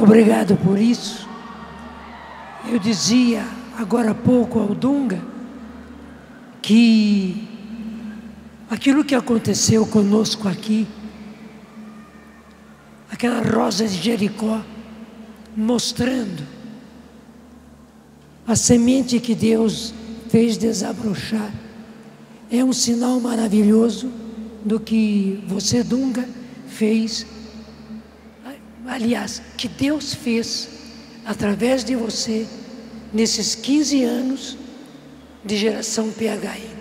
Muito obrigado por isso. Eu dizia agora há pouco ao Dunga que aquilo que aconteceu conosco aqui, aquela rosa de Jericó, mostrando a semente que Deus fez desabrochar, é um sinal maravilhoso do que você, Dunga, fez aliás, que Deus fez através de você nesses 15 anos de geração PHM.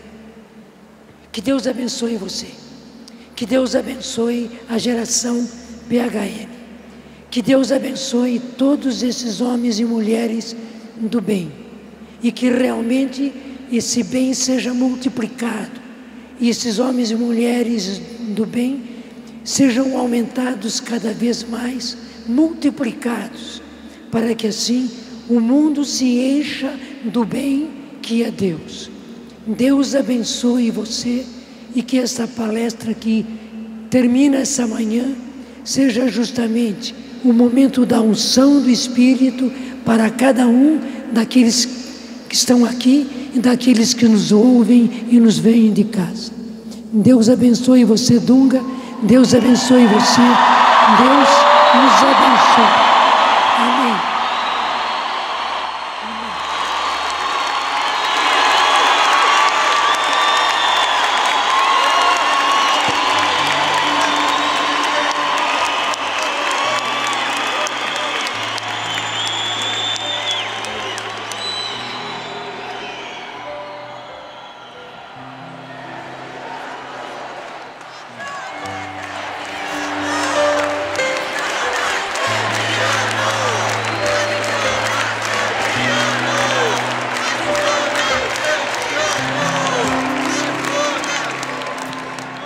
Que Deus abençoe você. Que Deus abençoe a geração PHM. Que Deus abençoe todos esses homens e mulheres do bem. E que realmente esse bem seja multiplicado. E esses homens e mulheres do bem sejam aumentados cada vez mais, multiplicados, para que assim o mundo se encha do bem que é Deus. Deus abençoe você e que essa palestra que termina essa manhã seja justamente o momento da unção do Espírito para cada um daqueles que estão aqui e daqueles que nos ouvem e nos veem de casa. Deus abençoe você, Dunga. Deus abençoe você. Deus nos abençoe.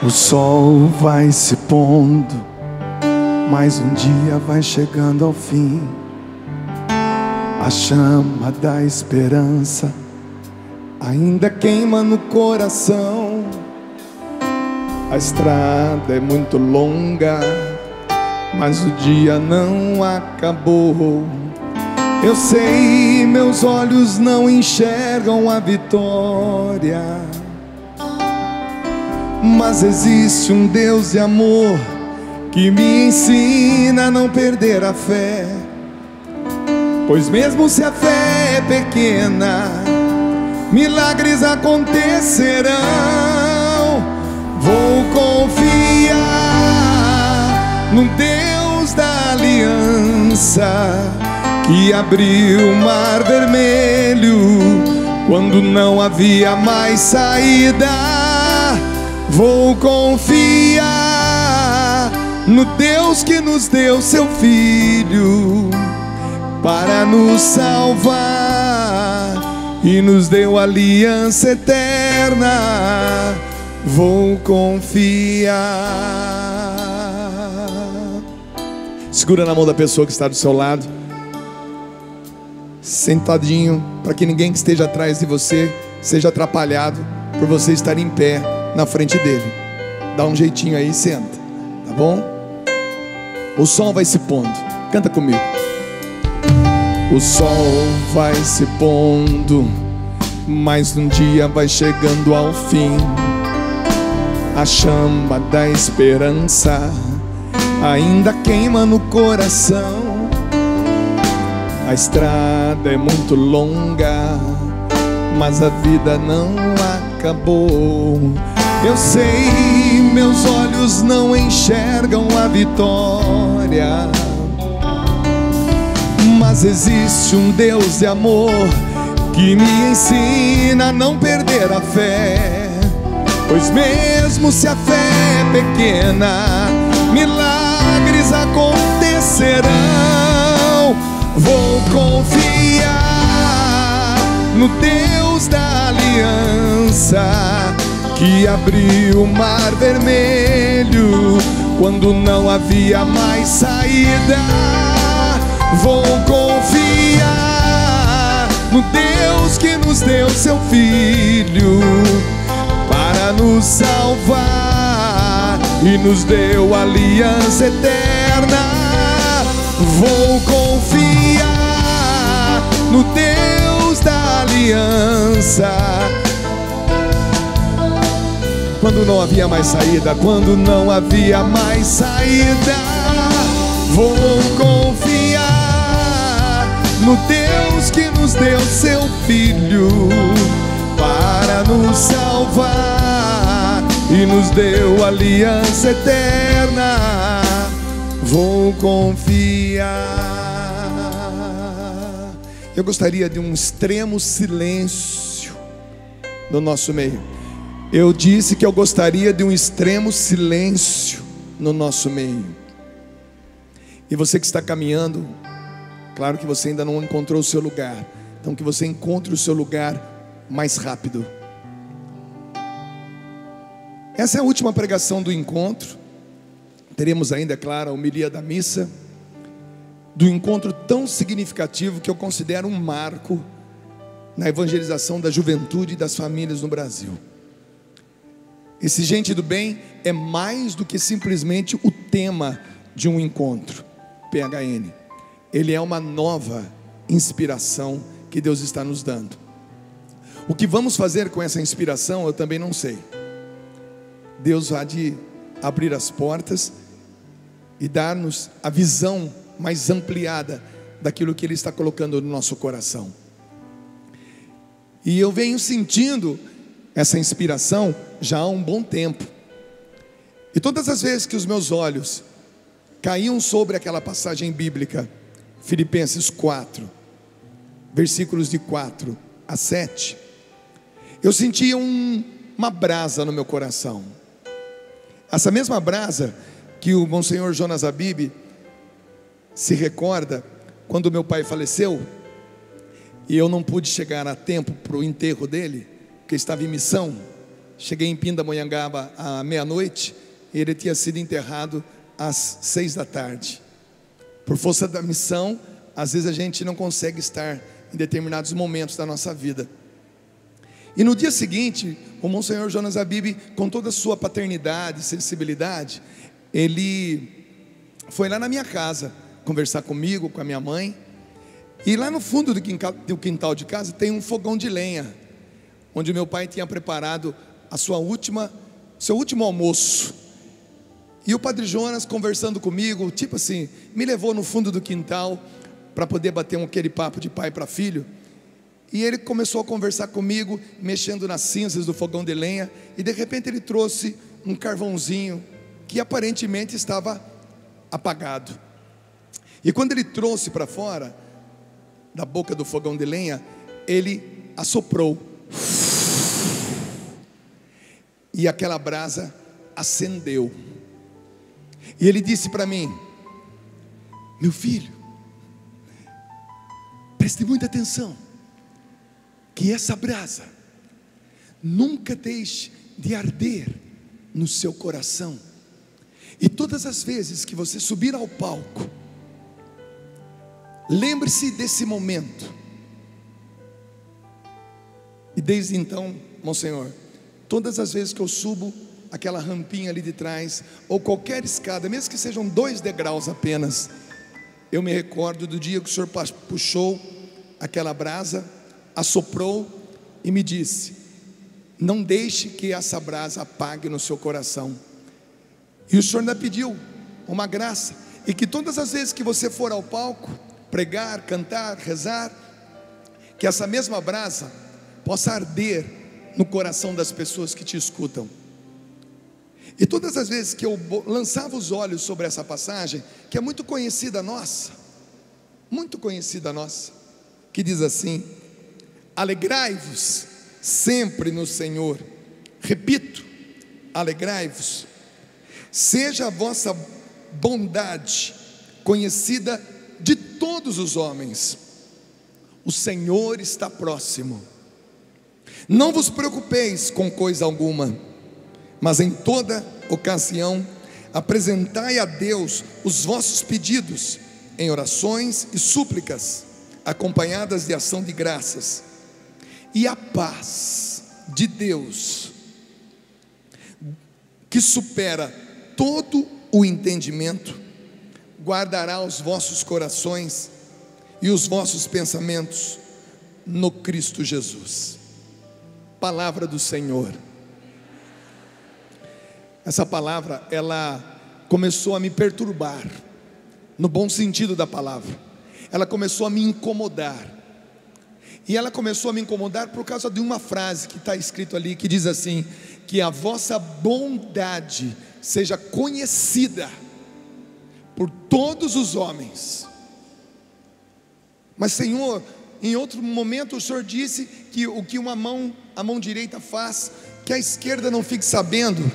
O sol vai se pondo, mais um dia vai chegando ao fim. A chama da esperança ainda queima no coração. A estrada é muito longa, mas o dia não acabou. Eu sei, meus olhos não enxergam a vitória mas existe um Deus de amor que me ensina a não perder a fé. Pois mesmo se a fé é pequena, milagres acontecerão. Vou confiar no Deus da aliança que abriu o mar vermelho quando não havia mais saída Vou confiar no Deus que nos deu seu Filho para nos salvar e nos deu aliança eterna. Vou confiar. Segura na mão da pessoa que está do seu lado, sentadinho, para que ninguém que esteja atrás de você seja atrapalhado por você estar em pé na frente dele. Dá um jeitinho aí e senta, tá bom? O sol vai se pondo. Canta comigo. O sol vai se pondo, mas um dia vai chegando ao fim. A chama da esperança ainda queima no coração. A estrada é muito longa, mas a vida não acabou. Eu sei, meus olhos não enxergam a vitória. Mas existe um Deus de amor que me ensina a não perder a fé. Pois mesmo se a fé é pequena, milagres acontecerão. Vou confiar no Deus da aliança que abriu o mar vermelho quando não havia mais saída. Vou confiar no Deus que nos deu seu filho para nos salvar e nos deu aliança eterna. Vou confiar no Deus da aliança. Quando não havia mais saída, quando não havia mais saída, vou confiar no Deus que nos deu seu filho para nos salvar e nos deu aliança eterna. Vou confiar. Eu gostaria de um extremo silêncio no nosso meio. Eu disse que eu gostaria de um extremo silêncio no nosso meio. E você que está caminhando, claro que você ainda não encontrou o seu lugar. Então que você encontre o seu lugar mais rápido. Essa é a última pregação do encontro. Teremos ainda, é claro, a homilia da missa, do encontro tão significativo que eu considero um marco na evangelização da juventude e das famílias no Brasil. Esse gente do bem é mais do que simplesmente o tema de um encontro, PHN. Ele é uma nova inspiração que Deus está nos dando. O que vamos fazer com essa inspiração, eu também não sei. Deus há de abrir as portas e dar-nos a visão mais ampliada daquilo que Ele está colocando no nosso coração. E eu venho sentindo essa inspiração já há um bom tempo. E todas as vezes que os meus olhos caíam sobre aquela passagem bíblica, Filipenses 4, versículos de 4 a 7, eu sentia um, uma brasa no meu coração. Essa mesma brasa que o Monsenhor Jonas Abib se recorda quando meu pai faleceu e eu não pude chegar a tempo para o enterro dele, porque estava em missão. Cheguei em Pindamonhangaba à meia-noite e ele tinha sido enterrado às seis da tarde. Por força da missão, às vezes a gente não consegue estar em determinados momentos da nossa vida. E no dia seguinte, o Monsenhor Jonas Abib, com toda a sua paternidade e sensibilidade, ele foi lá na minha casa conversar comigo, com a minha mãe. E lá no fundo do quintal, do quintal de casa tem um fogão de lenha, onde meu pai tinha preparado a sua última, seu último almoço. E o Padre Jonas conversando comigo, tipo assim, me levou no fundo do quintal para poder bater um aquele papo de pai para filho. E ele começou a conversar comigo, mexendo nas cinzas do fogão de lenha, e de repente ele trouxe um carvãozinho que aparentemente estava apagado. E quando ele trouxe para fora da boca do fogão de lenha, ele assoprou. E aquela brasa acendeu. E ele disse para mim: Meu filho, preste muita atenção que essa brasa nunca deixe de arder no seu coração. E todas as vezes que você subir ao palco, lembre-se desse momento. E desde então, Monsenhor, todas as vezes que eu subo aquela rampinha ali de trás, ou qualquer escada, mesmo que sejam dois degraus apenas, eu me recordo do dia que o Senhor puxou aquela brasa assoprou e me disse: Não deixe que essa brasa apague no seu coração. E o Senhor ainda pediu uma graça, e que todas as vezes que você for ao palco, pregar, cantar, rezar, que essa mesma brasa possa arder no coração das pessoas que te escutam. E todas as vezes que eu lançava os olhos sobre essa passagem, que é muito conhecida nossa, muito conhecida nossa, que diz assim: Alegrai-vos sempre no Senhor. Repito, alegrai-vos. Seja a vossa bondade conhecida de todos os homens. O Senhor está próximo. Não vos preocupeis com coisa alguma, mas em toda ocasião apresentai a Deus os vossos pedidos em orações e súplicas, acompanhadas de ação de graças e a paz de Deus, que supera todo o entendimento, guardará os vossos corações e os vossos pensamentos no Cristo Jesus. Palavra do Senhor. Essa palavra, ela começou a me perturbar, no bom sentido da palavra. Ela começou a me incomodar. E ela começou a me incomodar por causa de uma frase que está escrito ali, que diz assim: que a vossa bondade seja conhecida por todos os homens. Mas, Senhor, em outro momento o Senhor disse que o que uma mão, a mão direita faz, que a esquerda não fique sabendo.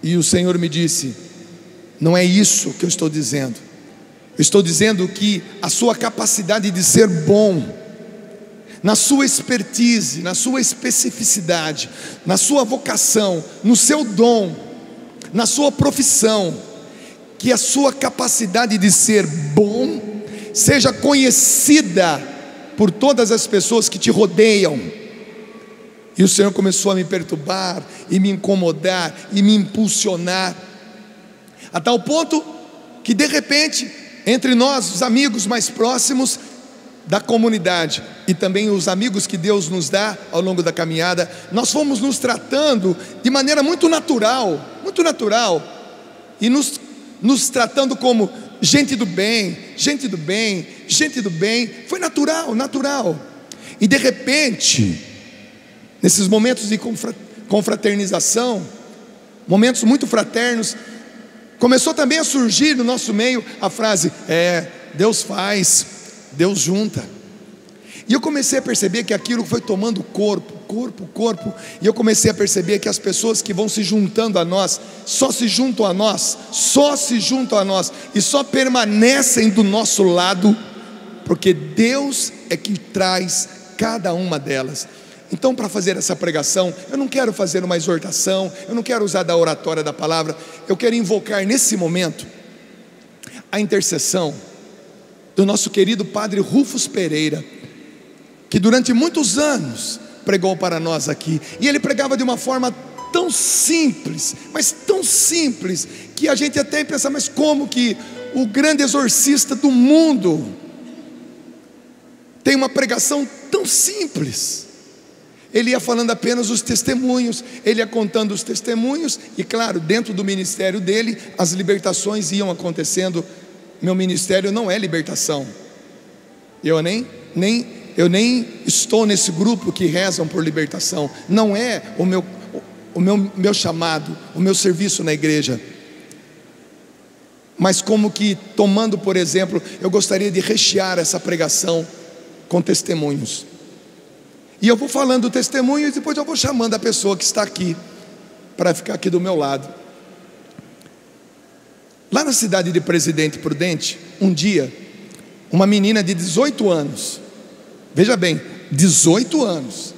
E o Senhor me disse: não é isso que eu estou dizendo. Eu estou dizendo que a sua capacidade de ser bom, na sua expertise, na sua especificidade, na sua vocação, no seu dom, na sua profissão, que a sua capacidade de ser bom seja conhecida por todas as pessoas que te rodeiam. E o Senhor começou a me perturbar, e me incomodar, e me impulsionar, a tal ponto que de repente, entre nós, os amigos mais próximos, da comunidade e também os amigos que Deus nos dá ao longo da caminhada, nós fomos nos tratando de maneira muito natural, muito natural, e nos, nos tratando como gente do bem, gente do bem, gente do bem, foi natural, natural. E de repente, nesses momentos de confraternização, momentos muito fraternos, começou também a surgir no nosso meio a frase: é, Deus faz, Deus junta. E eu comecei a perceber que aquilo foi tomando corpo, corpo, corpo, e eu comecei a perceber que as pessoas que vão se juntando a nós, só se juntam a nós, só se juntam a nós e só permanecem do nosso lado, porque Deus é que traz cada uma delas. Então, para fazer essa pregação, eu não quero fazer uma exortação, eu não quero usar da oratória da palavra, eu quero invocar nesse momento a intercessão do nosso querido Padre Rufus Pereira, que durante muitos anos pregou para nós aqui, e ele pregava de uma forma tão simples, mas tão simples, que a gente até pensa, mas como que o grande exorcista do mundo tem uma pregação tão simples? Ele ia falando apenas os testemunhos, ele ia contando os testemunhos, e claro, dentro do ministério dele, as libertações iam acontecendo meu ministério não é libertação. Eu nem, nem, eu nem estou nesse grupo que rezam por libertação. Não é o meu, o meu, meu chamado, o meu serviço na igreja. Mas como que, tomando por exemplo, eu gostaria de rechear essa pregação com testemunhos. E eu vou falando testemunhos e depois eu vou chamando a pessoa que está aqui para ficar aqui do meu lado. Lá na cidade de Presidente Prudente, um dia, uma menina de 18 anos, veja bem, 18 anos,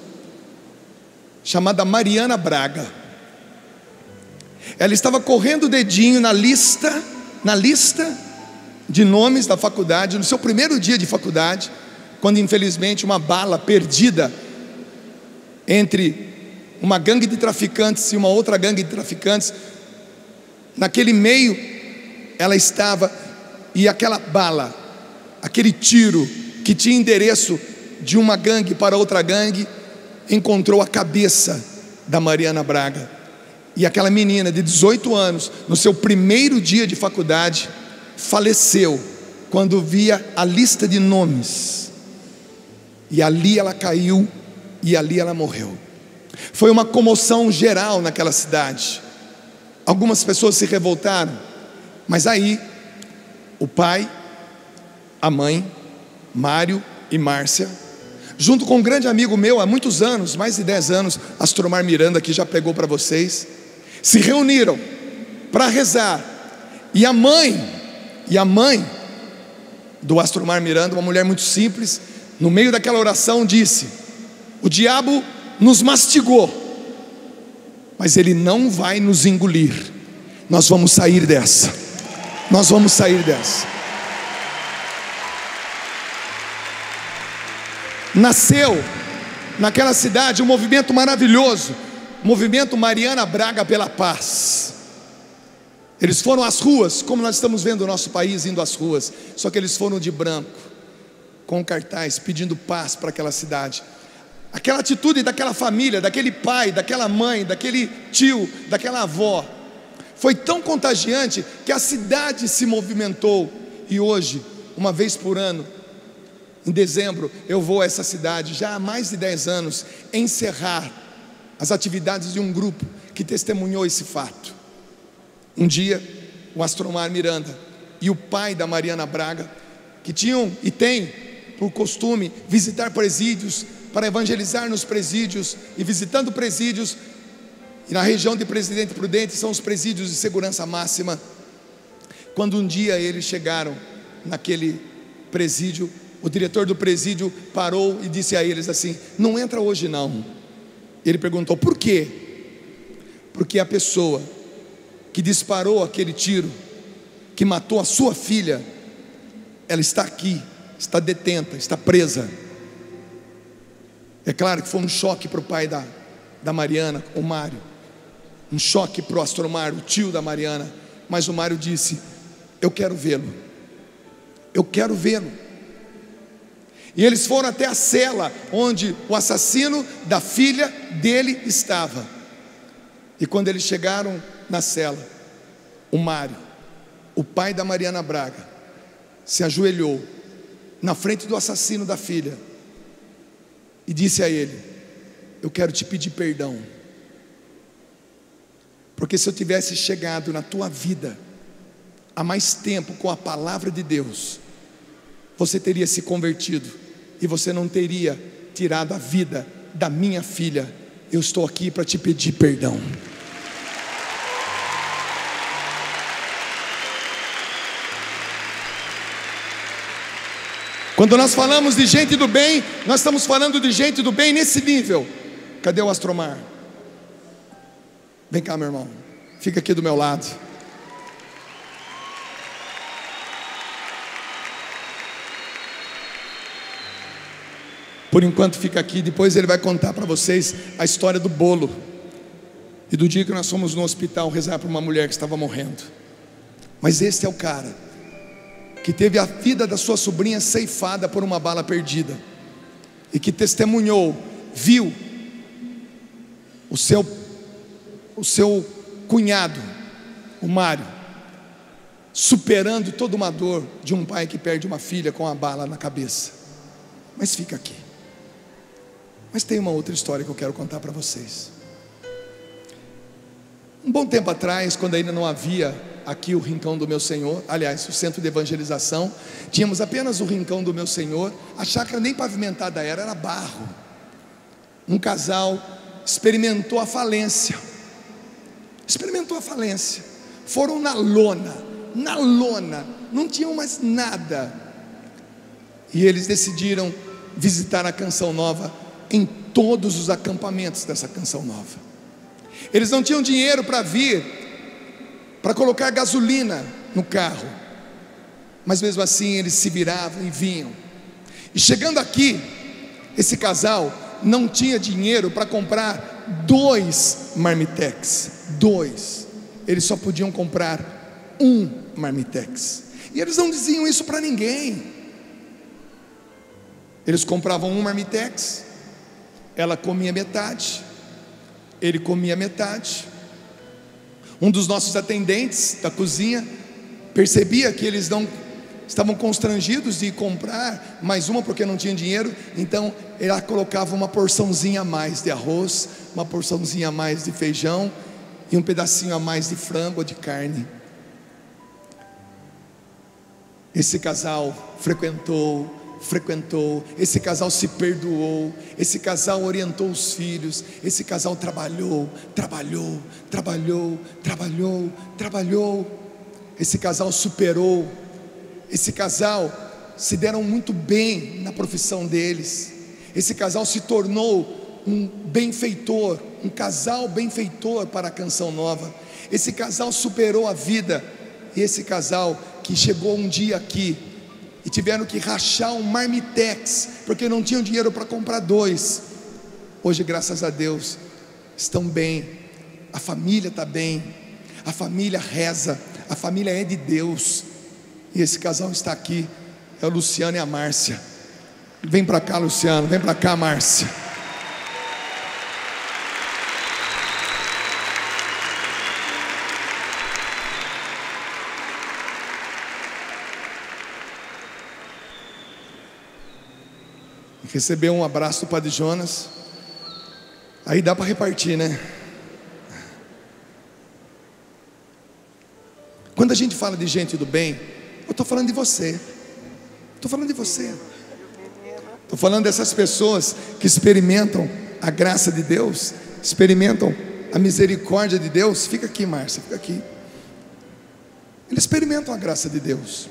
chamada Mariana Braga, ela estava correndo o dedinho na lista, na lista de nomes da faculdade, no seu primeiro dia de faculdade, quando infelizmente uma bala perdida entre uma gangue de traficantes e uma outra gangue de traficantes, naquele meio ela estava e aquela bala, aquele tiro que tinha endereço de uma gangue para outra gangue, encontrou a cabeça da Mariana Braga. E aquela menina de 18 anos, no seu primeiro dia de faculdade, faleceu quando via a lista de nomes. E ali ela caiu e ali ela morreu. Foi uma comoção geral naquela cidade. Algumas pessoas se revoltaram, mas aí, o pai, a mãe, Mário e Márcia, junto com um grande amigo meu há muitos anos, mais de 10 anos, Astromar Miranda, que já pegou para vocês, se reuniram para rezar. E a mãe, e a mãe do Astromar Miranda, uma mulher muito simples, no meio daquela oração disse: O diabo nos mastigou, mas ele não vai nos engolir, nós vamos sair dessa. Nós vamos sair dessa. Nasceu naquela cidade um movimento maravilhoso, movimento Mariana Braga pela Paz. Eles foram às ruas, como nós estamos vendo o nosso país indo às ruas, só que eles foram de branco, com cartaz pedindo paz para aquela cidade. Aquela atitude daquela família, daquele pai, daquela mãe, daquele tio, daquela avó, foi tão contagiante que a cidade se movimentou. E hoje, uma vez por ano, em dezembro, eu vou a essa cidade, já há mais de 10 anos, encerrar as atividades de um grupo que testemunhou esse fato. Um dia, o Astromar Miranda e o pai da Mariana Braga, que tinham e têm por costume visitar presídios, para evangelizar nos presídios e visitando presídios, e na região de Presidente Prudente são os presídios de segurança máxima. Quando um dia eles chegaram naquele presídio, o diretor do presídio parou e disse a eles assim: Não entra hoje não. Ele perguntou: Por quê? Porque a pessoa que disparou aquele tiro, que matou a sua filha, ela está aqui, está detenta, está presa. É claro que foi um choque para o pai da, da Mariana, o Mário. Um choque para o Astromar, o tio da Mariana. Mas o Mário disse: Eu quero vê-lo. Eu quero vê-lo. E eles foram até a cela onde o assassino da filha dele estava. E quando eles chegaram na cela, o Mário, o pai da Mariana Braga, se ajoelhou na frente do assassino da filha e disse a ele: Eu quero te pedir perdão, porque se eu tivesse chegado na tua vida há mais tempo com a palavra de Deus, você teria se convertido e você não teria tirado a vida da minha filha. Eu estou aqui para te pedir perdão. Quando nós falamos de gente do bem, nós estamos falando de gente do bem nesse nível. Cadê o Astromar? Vem cá, meu irmão. Fica aqui do meu lado. Por enquanto fica aqui, depois ele vai contar para vocês a história do bolo. E do dia que nós fomos no hospital rezar para uma mulher que estava morrendo. Mas esse é o cara que teve a vida da sua sobrinha ceifada por uma bala perdida, e que testemunhou, viu o seu, o seu cunhado, o Mário, superando toda uma dor de um pai que perde uma filha com a bala na cabeça. Mas fica aqui. Mas tem uma outra história que eu quero contar para vocês. Um bom tempo atrás, quando ainda não havia aqui o rincão do meu Senhor, aliás, o centro de evangelização, tínhamos apenas o rincão do meu Senhor, a chácara nem pavimentada era, era barro. Um casal experimentou a falência, experimentou a falência, foram na lona, na lona, não tinham mais nada, e eles decidiram visitar a Canção Nova em todos os acampamentos dessa Canção Nova. Eles não tinham dinheiro para vir para colocar gasolina no carro. Mas mesmo assim eles se viravam e vinham. E chegando aqui, esse casal não tinha dinheiro para comprar dois marmitex. Dois. Eles só podiam comprar um marmitex. E eles não diziam isso para ninguém. Eles compravam um marmitex, ela comia metade, ele comia metade. Um dos nossos atendentes da cozinha percebia que eles não estavam constrangidos de comprar mais uma porque não tinha dinheiro, então ela colocava uma porçãozinha a mais de arroz, uma porçãozinha a mais de feijão e um pedacinho a mais de frango ou de carne. Esse casal frequentou frequentou, esse casal se perdoou, esse casal orientou os filhos, esse casal trabalhou, trabalhou, trabalhou, trabalhou, trabalhou. Esse casal superou, esse casal se deram muito bem na profissão deles. Esse casal se tornou um benfeitor, um casal benfeitor para a canção nova. Esse casal superou a vida. E esse casal que chegou um dia aqui e tiveram que rachar um marmitex, porque não tinham dinheiro para comprar dois. Hoje, graças a Deus, estão bem, a família está bem, a família reza, a família é de Deus. E esse casal está aqui, é o Luciano e a Márcia. Vem para cá, Luciano, vem para cá, Márcia. Recebeu um abraço do Padre Jonas. Aí dá para repartir, né? Quando a gente fala de gente do bem, eu estou falando de você. Estou falando de você. Estou falando dessas pessoas que experimentam a graça de Deus, experimentam a misericórdia de Deus. Fica aqui, Márcia, fica aqui. Eles experimentam a graça de Deus.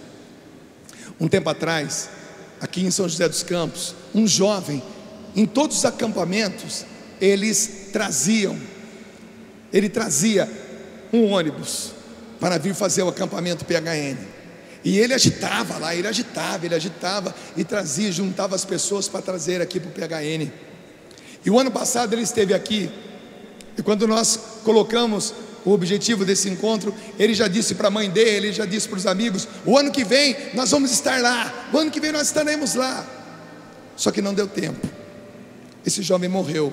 Um tempo atrás, aqui em São José dos Campos, um jovem, em todos os acampamentos, eles traziam, ele trazia um ônibus para vir fazer o acampamento PHN. E ele agitava lá, ele agitava, ele agitava e trazia, juntava as pessoas para trazer aqui para o PHN. E o ano passado ele esteve aqui, e quando nós colocamos o objetivo desse encontro, ele já disse para a mãe dele, ele já disse para os amigos: o ano que vem nós vamos estar lá, o ano que vem nós estaremos lá. Só que não deu tempo, esse jovem morreu.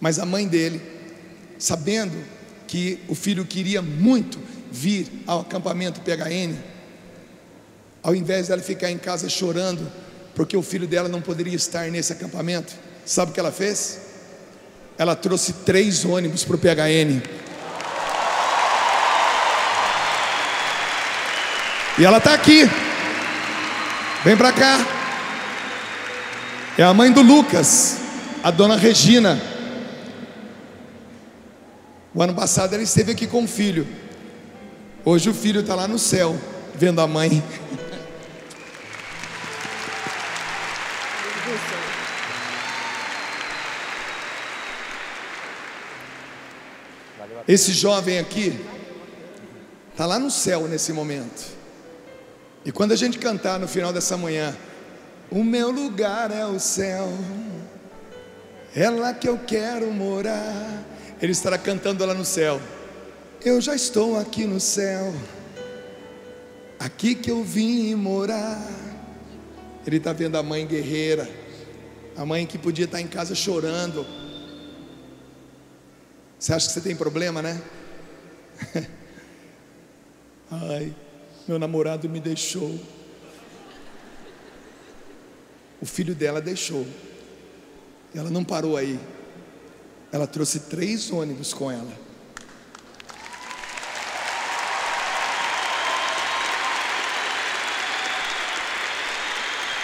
Mas a mãe dele, sabendo que o filho queria muito vir ao acampamento PHN, ao invés dela ficar em casa chorando, porque o filho dela não poderia estar nesse acampamento, sabe o que ela fez? Ela trouxe três ônibus para o PHN. E ela está aqui. Vem para cá. É a mãe do Lucas, a dona Regina. O ano passado ela esteve aqui com o filho. Hoje o filho está lá no céu, vendo a mãe. Esse jovem aqui está lá no céu nesse momento. E quando a gente cantar no final dessa manhã, o meu lugar é o céu, é lá que eu quero morar. Ele estará cantando lá no céu. Eu já estou aqui no céu, aqui que eu vim morar. Ele está vendo a mãe guerreira, a mãe que podia estar em casa chorando. Você acha que você tem problema, né? Ai, meu namorado me deixou. O filho dela deixou. Ela não parou aí. Ela trouxe três ônibus com ela.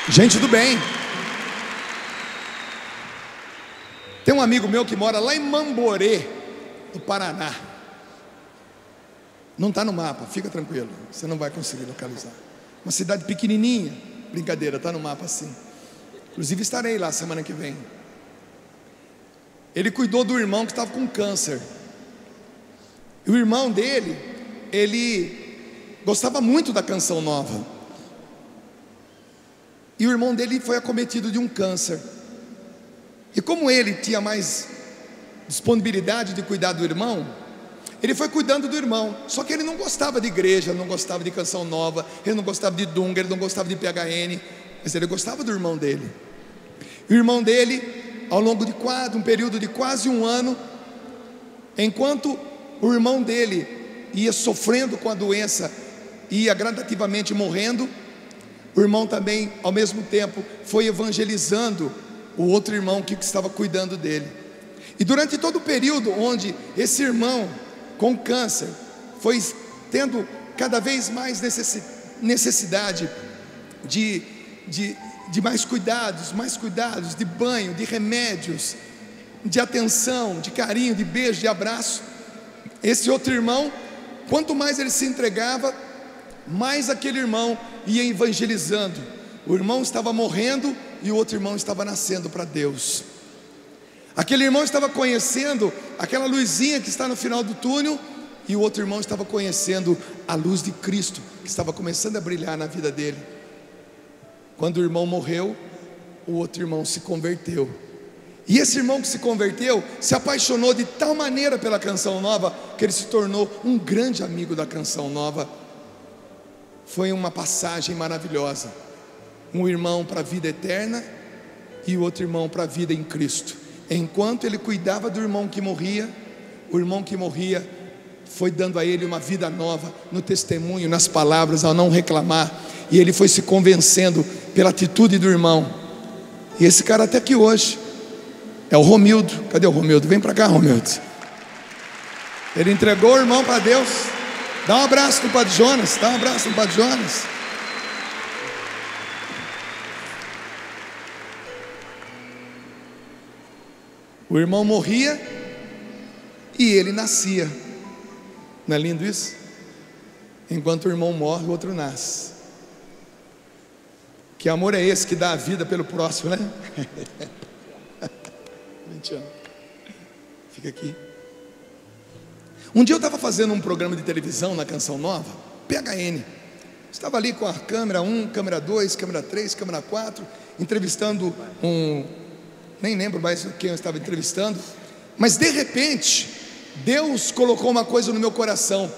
Gente do bem. Tem um amigo meu que mora lá em Mamborê, no Paraná. Não está no mapa, fica tranquilo, você não vai conseguir localizar. Uma cidade pequenininha, brincadeira, está no mapa sim. Inclusive estarei lá semana que vem. Ele cuidou do irmão que estava com câncer. E o irmão dele, ele gostava muito da canção nova. E o irmão dele foi acometido de um câncer. E como ele tinha mais disponibilidade de cuidar do irmão, ele foi cuidando do irmão. Só que ele não gostava de igreja, não gostava de canção nova, ele não gostava de Dunga, ele não gostava de PHN, mas ele gostava do irmão dele. E o irmão dele ao longo de quase, um período de quase um ano, enquanto o irmão dele ia sofrendo com a doença, ia gradativamente morrendo, o irmão também, ao mesmo tempo, foi evangelizando o outro irmão que estava cuidando dele. E durante todo o período onde esse irmão com câncer foi tendo cada vez mais necessidade de, de de mais cuidados, mais cuidados, de banho, de remédios, de atenção, de carinho, de beijo, de abraço. Esse outro irmão, quanto mais ele se entregava, mais aquele irmão ia evangelizando. O irmão estava morrendo e o outro irmão estava nascendo para Deus. Aquele irmão estava conhecendo aquela luzinha que está no final do túnel, e o outro irmão estava conhecendo a luz de Cristo que estava começando a brilhar na vida dele. Quando o irmão morreu, o outro irmão se converteu. E esse irmão que se converteu se apaixonou de tal maneira pela canção nova que ele se tornou um grande amigo da canção nova. Foi uma passagem maravilhosa. Um irmão para a vida eterna e o outro irmão para a vida em Cristo. Enquanto ele cuidava do irmão que morria, o irmão que morria foi dando a ele uma vida nova no testemunho, nas palavras, ao não reclamar, e ele foi se convencendo pela atitude do irmão. E esse cara até aqui hoje é o Romildo. Cadê o Romildo? Vem para cá, Romildo. Ele entregou o irmão para Deus. Dá um abraço no Padre Jonas. Dá um abraço no Padre Jonas. O irmão morria e ele nascia. Não é lindo isso? Enquanto o irmão morre, o outro nasce. Que amor é esse que dá a vida pelo próximo, né? Fica aqui. Um dia eu estava fazendo um programa de televisão na Canção Nova, PHN. Estava ali com a câmera 1, câmera 2, câmera 3, câmera 4, entrevistando um. Nem lembro mais quem eu estava entrevistando. Mas de repente, Deus colocou uma coisa no meu coração.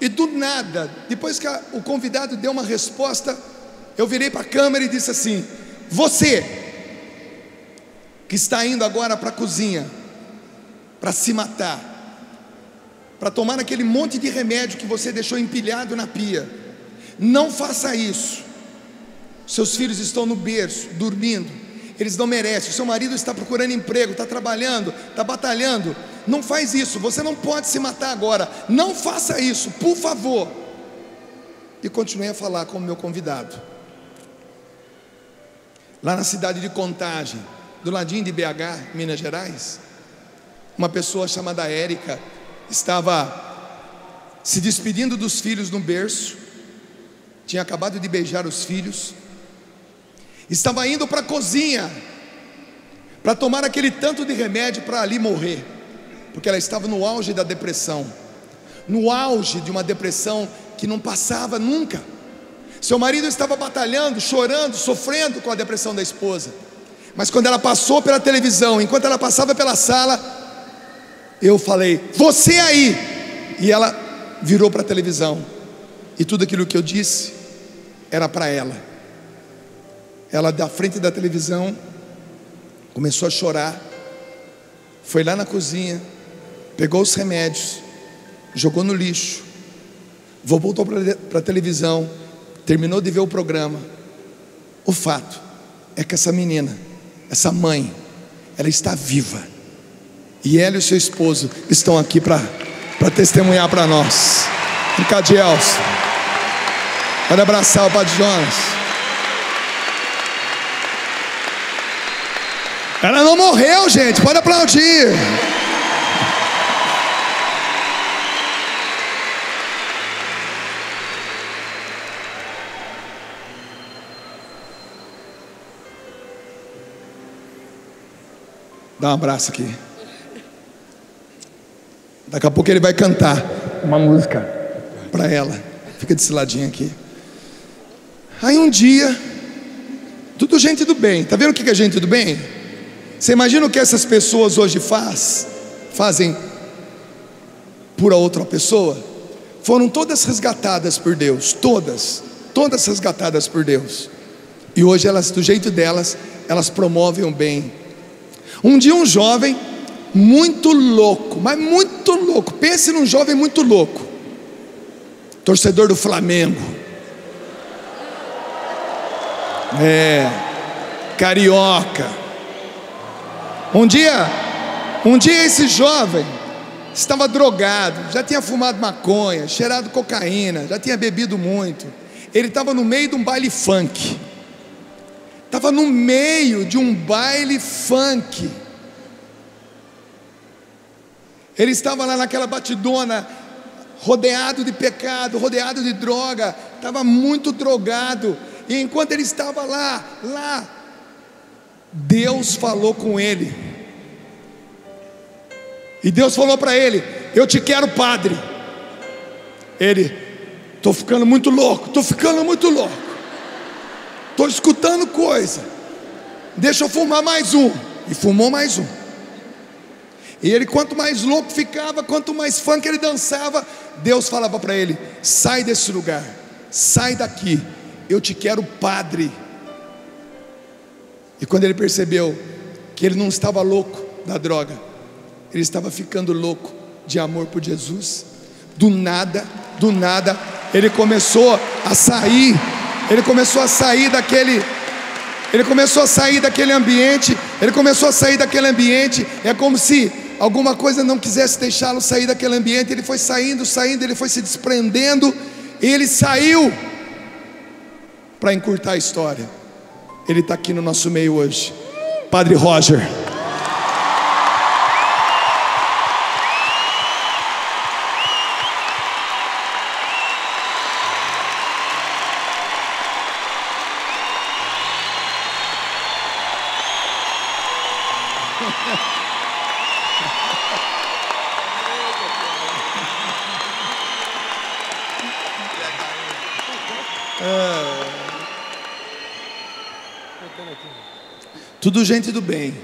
E do nada, depois que a, o convidado deu uma resposta, eu virei para a câmera e disse assim: Você que está indo agora para a cozinha para se matar, para tomar aquele monte de remédio que você deixou empilhado na pia, não faça isso. Seus filhos estão no berço, dormindo, eles não merecem. O seu marido está procurando emprego, está trabalhando, está batalhando. Não faz isso, você não pode se matar agora. Não faça isso, por favor. E continuei a falar com o meu convidado. Lá na cidade de Contagem, do ladinho de BH, Minas Gerais, uma pessoa chamada Érica estava se despedindo dos filhos no berço, tinha acabado de beijar os filhos, estava indo para a cozinha para tomar aquele tanto de remédio para ali morrer, porque ela estava no auge da depressão, no auge de uma depressão que não passava nunca. Seu marido estava batalhando, chorando, sofrendo com a depressão da esposa. Mas quando ela passou pela televisão, enquanto ela passava pela sala, eu falei: Você aí! E ela virou para a televisão. E tudo aquilo que eu disse era para ela. Ela, da frente da televisão, começou a chorar. Foi lá na cozinha, pegou os remédios, jogou no lixo, voltou para a televisão, terminou de ver o programa. O fato é que essa menina essa mãe, ela está viva. E ela e seu esposo estão aqui para testemunhar para nós. Vem cá, Gelson. Pode abraçar o Padre Jonas. Ela não morreu, gente. Pode aplaudir. Dá um abraço aqui. Daqui a pouco ele vai cantar uma música para ela. Fica desse ladinho aqui. Aí um dia, tudo gente do bem. Tá vendo o que é gente do bem? Você imagina o que essas pessoas hoje faz, fazem por a outra pessoa? Foram todas resgatadas por Deus, todas, todas resgatadas por Deus. E hoje elas, do jeito delas, elas promovem o bem um dia um jovem muito louco, mas muito louco. Pense num jovem muito louco. Torcedor do Flamengo. É. Carioca. Um dia, um dia esse jovem estava drogado, já tinha fumado maconha, cheirado cocaína, já tinha bebido muito. Ele estava no meio de um baile funk estava no meio de um baile funk. Ele estava lá naquela batidona, rodeado de pecado, rodeado de droga, estava muito drogado. E enquanto ele estava lá, lá, Deus falou com ele. E Deus falou para ele: Eu te quero, padre. Ele, estou ficando muito louco, estou ficando muito louco. Estou escutando coisa. Deixa eu fumar mais um. E fumou mais um. E ele, quanto mais louco ficava, quanto mais funk ele dançava, Deus falava para ele: sai desse lugar, sai daqui, eu te quero padre. E quando ele percebeu que ele não estava louco da droga, ele estava ficando louco de amor por Jesus, do nada, do nada, ele começou a sair, ele começou a sair daquele ele começou a sair daquele ambiente, ele começou a sair daquele ambiente, é como se alguma coisa não quisesse deixá-lo sair daquele ambiente, ele foi saindo, saindo, ele foi se desprendendo, ele saiu para encurtar a história. Ele está aqui no nosso meio hoje, Padre Roger. Tudo gente do bem.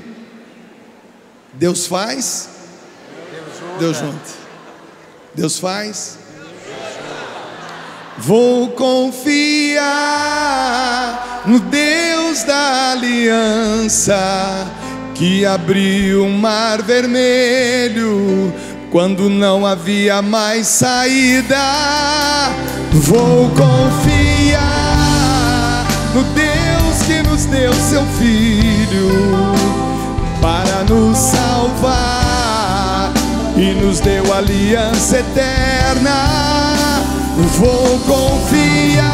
Deus faz, Deus junto. Deus faz. Vou confiar no Deus da aliança que abriu o mar vermelho quando não havia mais saída. Vou confiar no Deus nos deu seu filho para nos salvar e nos deu aliança eterna. Vou confiar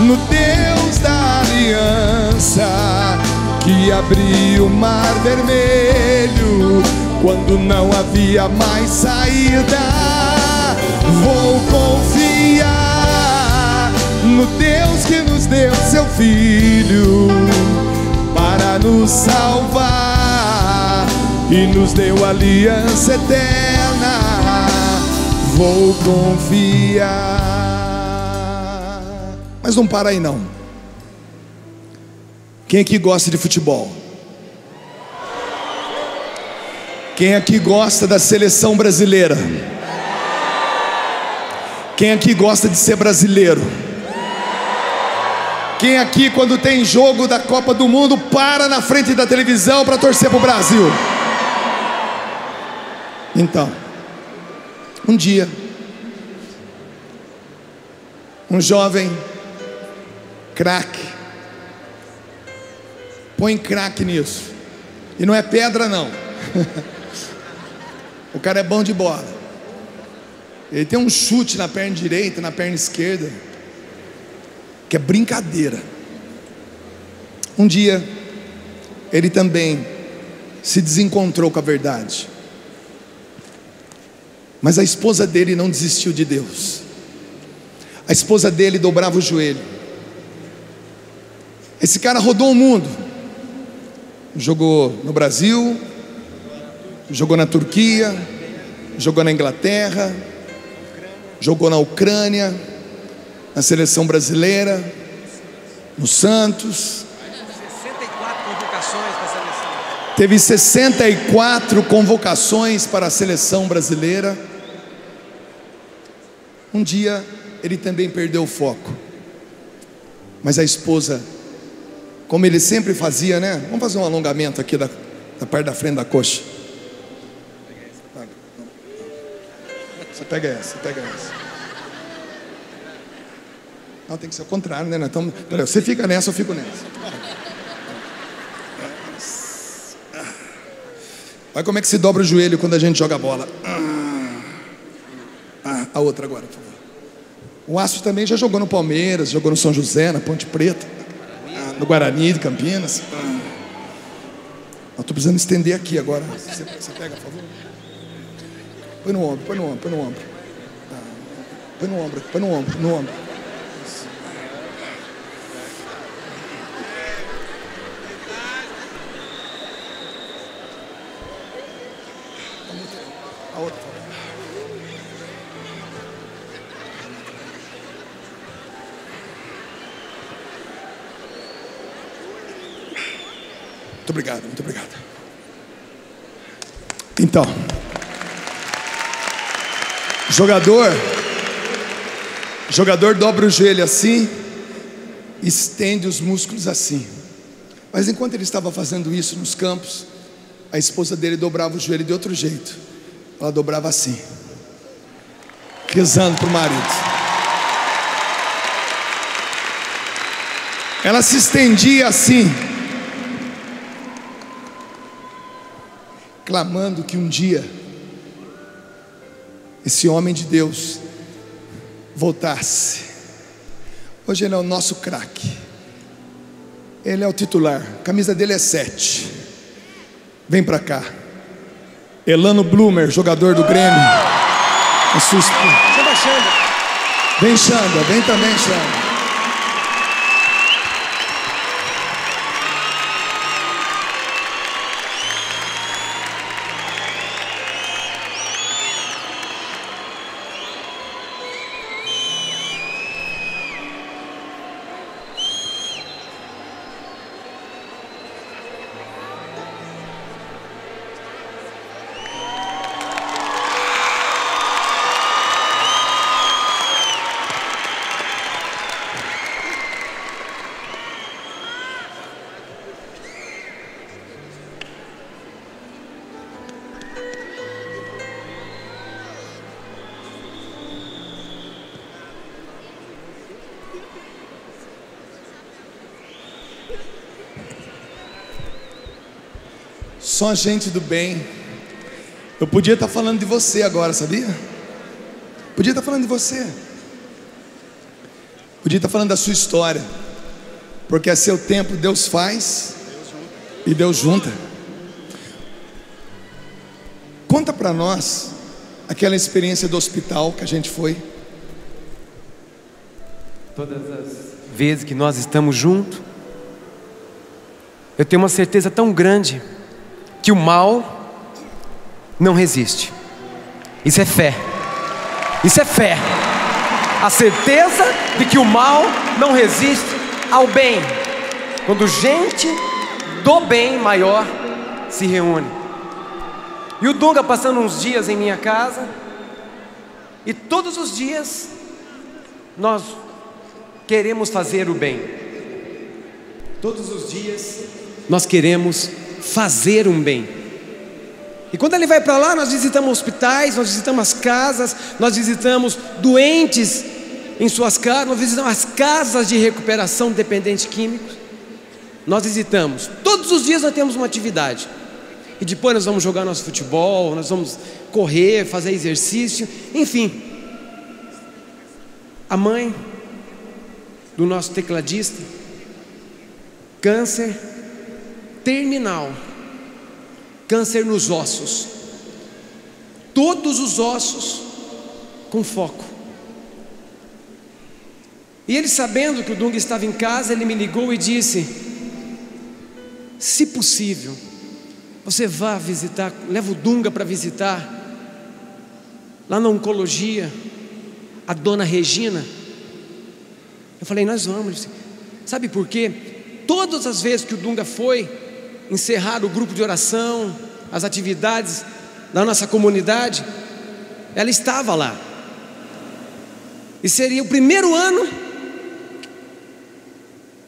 no Deus da aliança que abriu o mar vermelho quando não havia mais saída. Vou confiar no Deus que nos deu seu filho para nos salvar e nos deu aliança eterna. Vou confiar. Mas não para aí não. Quem aqui gosta de futebol? Quem aqui gosta da seleção brasileira? Quem aqui gosta de ser brasileiro? Quem aqui, quando tem jogo da Copa do Mundo, para na frente da televisão para torcer para o Brasil? Então, um dia, um jovem craque, põe craque nisso, e não é pedra, não. o cara é bom de bola. Ele tem um chute na perna direita, na perna esquerda que é brincadeira. Um dia, ele também se desencontrou com a verdade. Mas a esposa dele não desistiu de Deus. A esposa dele dobrava o joelho. Esse cara rodou o mundo. Jogou no Brasil, jogou na Turquia, jogou na Inglaterra, jogou na Ucrânia na seleção brasileira, no Santos. 64 convocações para a seleção. Teve 64 convocações para a seleção brasileira. Um dia ele também perdeu o foco. Mas a esposa, como ele sempre fazia, né? Vamos fazer um alongamento aqui da, da parte da frente da coxa. Você pega essa, pega essa. Não, tem que ser o contrário, né? Então, peraí, você fica nessa, eu fico nessa. Olha como é que se dobra o joelho quando a gente joga bola. Ah, a outra agora, por favor. O Astro também já jogou no Palmeiras, jogou no São José, na Ponte Preta, no Guarani de Campinas. Estou precisando estender aqui agora. Você, você, pega, por favor. Põe no ombro, põe no ombro, põe no ombro. Põe no ombro, põe no ombro, no ombro. Muito obrigado, muito obrigado. Então, jogador, jogador dobra o joelho assim, estende os músculos assim. Mas enquanto ele estava fazendo isso nos campos, a esposa dele dobrava o joelho de outro jeito. Ela dobrava assim, rezando para o marido. Ela se estendia assim, clamando que um dia esse homem de Deus voltasse. Hoje ele é o nosso craque. Ele é o titular. A camisa dele é 7. Vem para cá. Elano Blumer, jogador do Grêmio. Assusta. Vem Xanda, vem também Xanda. Só gente do bem. Eu podia estar falando de você agora, sabia? Podia estar falando de você. Podia estar falando da sua história. Porque a seu tempo Deus faz e Deus junta. Conta para nós aquela experiência do hospital que a gente foi. Todas as vezes que nós estamos juntos, eu tenho uma certeza tão grande que o mal não resiste. Isso é fé. Isso é fé. A certeza de que o mal não resiste ao bem. Quando gente do bem maior se reúne. E o Dunga passando uns dias em minha casa, e todos os dias nós queremos fazer o bem. Todos os dias nós queremos um bem. E quando ele vai para lá, nós visitamos hospitais, nós visitamos as casas, nós visitamos doentes em suas casas, nós visitamos as casas de recuperação de dependentes químicos. Nós visitamos. Todos os dias nós temos uma atividade. E depois nós vamos jogar nosso futebol, nós vamos correr, fazer exercício, enfim. A mãe do nosso tecladista, câncer terminal, câncer nos ossos, todos os ossos com foco. E ele, sabendo que o Dung estava em casa, ele me ligou e disse: Se possível, você vá visitar, leva o Dunga para visitar, lá na oncologia, a dona Regina. Eu falei: Nós vamos. Sabe por quê? Todas as vezes que o Dunga foi, encerrar o grupo de oração, as atividades da nossa comunidade, ela estava lá. E seria o primeiro ano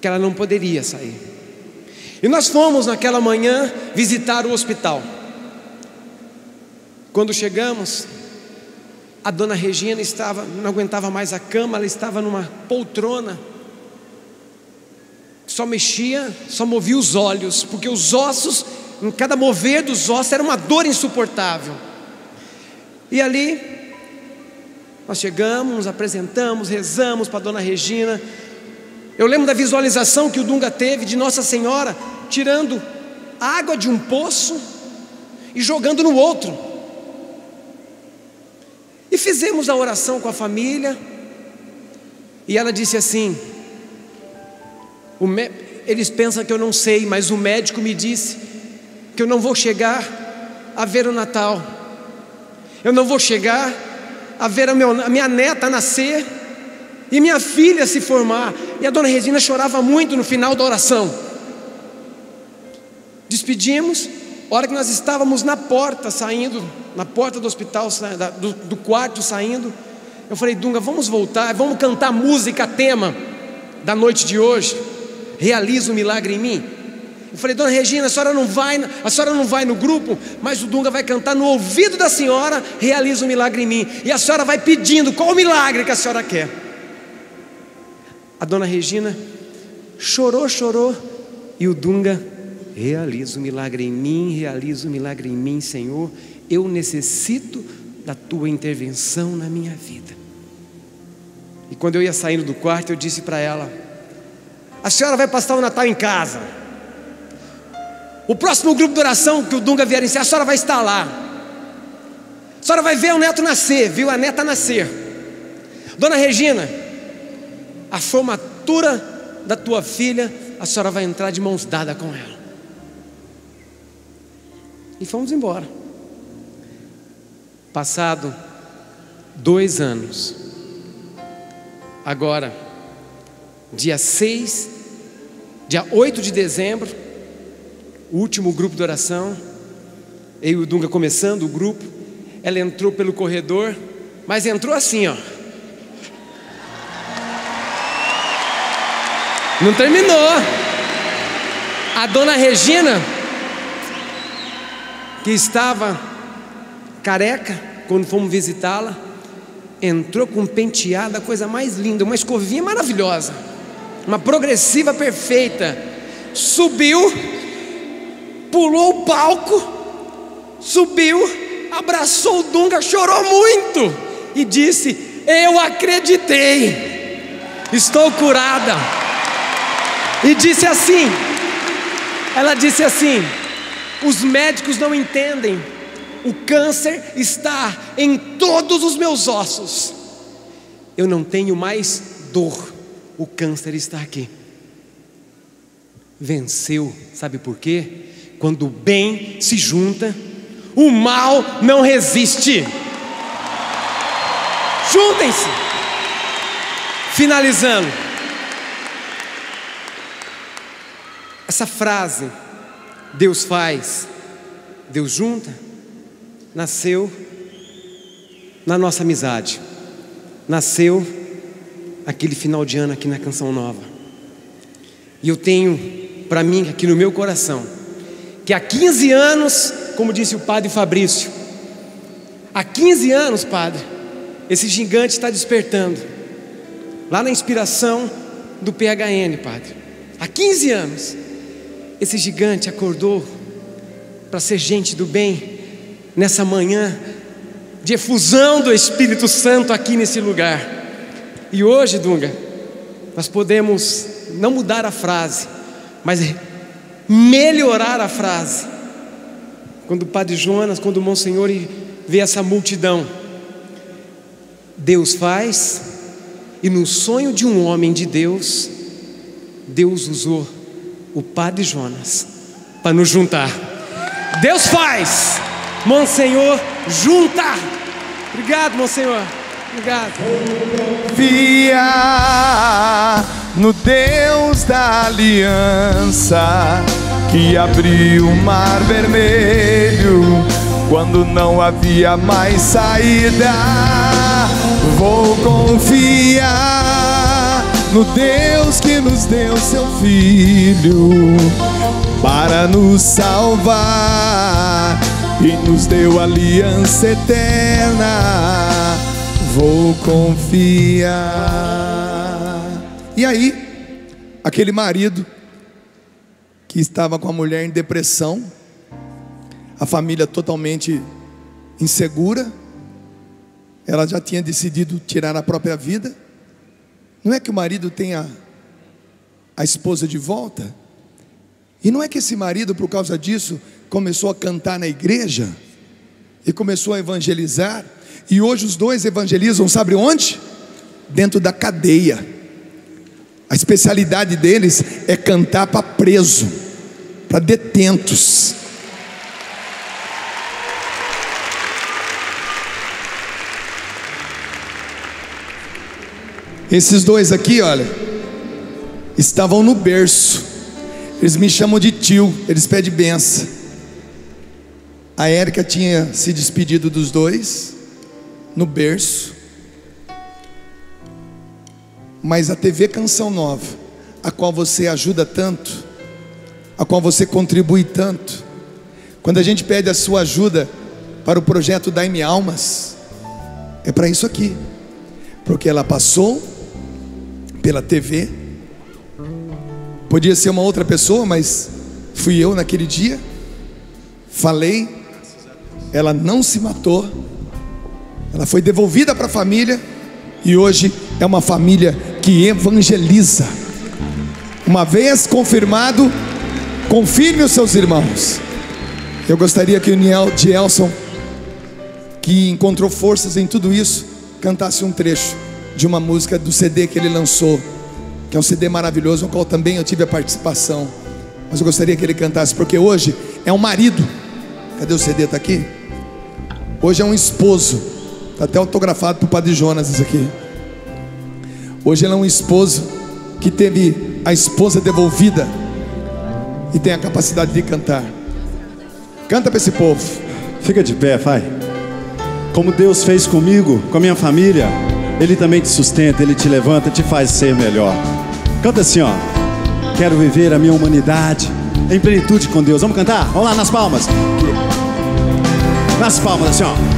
que ela não poderia sair. E nós fomos naquela manhã visitar o hospital. Quando chegamos, a dona Regina estava, não aguentava mais a cama, ela estava numa poltrona só mexia, só movia os olhos, porque os ossos, em cada mover dos ossos, era uma dor insuportável. E ali, nós chegamos, nos apresentamos, rezamos para a dona Regina. Eu lembro da visualização que o Dunga teve de Nossa Senhora tirando água de um poço e jogando no outro. E fizemos a oração com a família. E ela disse assim: eles pensam que eu não sei, mas o médico me disse que eu não vou chegar a ver o Natal, eu não vou chegar a ver a, meu, a minha neta nascer e minha filha se formar. E a dona Regina chorava muito no final da oração, despedimos. Hora que nós estávamos na porta saindo, na porta do hospital, do, do quarto saindo, eu falei, Dunga, vamos voltar, vamos cantar música tema da noite de hoje. Realiza o um milagre em mim. Eu falei, dona Regina, a senhora não vai, a senhora não vai no grupo, mas o Dunga vai cantar no ouvido da senhora, realiza um milagre em mim. E a senhora vai pedindo qual o milagre que a senhora quer. A dona Regina chorou, chorou, e o Dunga realiza o um milagre em mim, realiza o milagre em mim, Senhor. Eu necessito da tua intervenção na minha vida. E quando eu ia saindo do quarto, eu disse para ela: A senhora vai passar o Natal em casa. O próximo grupo de oração que o Dunga vier ensinar, a senhora vai estar lá. A senhora vai ver o neto nascer, viu a neta nascer. Dona Regina, a formatura da tua filha, a senhora vai entrar de mãos dadas com ela. E fomos embora. Passado dois anos, agora, dia 6, dia 8 de dezembro, o último grupo de oração, eu e o Dunga começando o grupo, ela entrou pelo corredor, mas entrou assim, ó. Não terminou. A dona Regina, que estava careca quando fomos visitá-la, entrou com um penteado, a coisa mais linda, uma escovinha maravilhosa, uma progressiva perfeita. Subiu pulou o palco, subiu, abraçou o Dunga, chorou muito e disse: Eu acreditei, estou curada. E disse assim: Ela disse assim: Os médicos não entendem, o câncer está em todos os meus ossos. Eu não tenho mais dor, o câncer está aqui. Venceu, sabe por quê? Quando o bem se junta, o mal não resiste. Juntem-se. Finalizando. Essa frase, Deus faz, Deus junta, nasceu na nossa amizade. Nasceu aquele final de ano aqui na Canção Nova. E eu tenho para mim aqui no meu coração que há 15 anos, como disse o padre Fabrício, há 15 anos, padre, esse gigante está despertando, lá na inspiração do PHN, padre, há 15 anos, esse gigante acordou para ser gente do bem, nessa manhã de efusão do Espírito Santo aqui nesse lugar. E hoje, Dunga, nós podemos não mudar a frase, mas melhorar a frase. Quando o Padre Jonas, quando o Monsenhor vê essa multidão, Deus faz, e no sonho de um homem de Deus, Deus usou o Padre Jonas para nos juntar. Deus faz, Monsenhor junta. Obrigado, Monsenhor. Obrigado. Via no Deus da aliança que abriu o mar vermelho quando não havia mais saída. Vou confiar no Deus que nos deu seu filho para nos salvar e nos deu aliança eterna. Vou confiar. E aí, aquele marido que estava com a mulher em depressão, a família totalmente insegura, ela já tinha decidido tirar a própria vida. Não é que o marido tenha a esposa de volta? E não é que esse marido, por causa disso, começou a cantar na igreja e começou a evangelizar, e hoje os dois evangelizam, sabe onde? Dentro da cadeia. A especialidade deles é cantar para preso, para detentos. Esses dois aqui, olha, estavam no berço. Eles me chamam de tio, eles pedem benção. A Érica tinha se despedido dos dois no berço. Mas a TV Canção Nova, a qual você ajuda tanto, a qual você contribui tanto, quando a gente pede a sua ajuda para o projeto Daime Almas, é para isso aqui, porque ela passou pela TV, podia ser uma outra pessoa, mas fui eu naquele dia, falei, ela não se matou, ela foi devolvida para a família e hoje é uma família que evangeliza. Uma vez confirmado, confirme os seus irmãos. Eu gostaria que o Niel de Elson, que encontrou forças em tudo isso, cantasse um trecho de uma música do CD que ele lançou, que é um CD maravilhoso, no qual também eu tive a participação. Mas eu gostaria que ele cantasse, porque hoje é um marido. Cadê o CD? Está aqui? Hoje é um esposo. Está até autografado para o Padre Jonas isso aqui. Hoje ele é um esposo que teve a esposa devolvida e tem a capacidade de cantar. Canta para esse povo. Fica de pé, pai. Como Deus fez comigo, com a minha família, Ele também te sustenta, Ele te levanta, te faz ser melhor. Canta assim, ó. Quero viver a minha humanidade em plenitude com Deus. Vamos cantar? Vamos lá nas palmas. Nas palmas, assim, ó.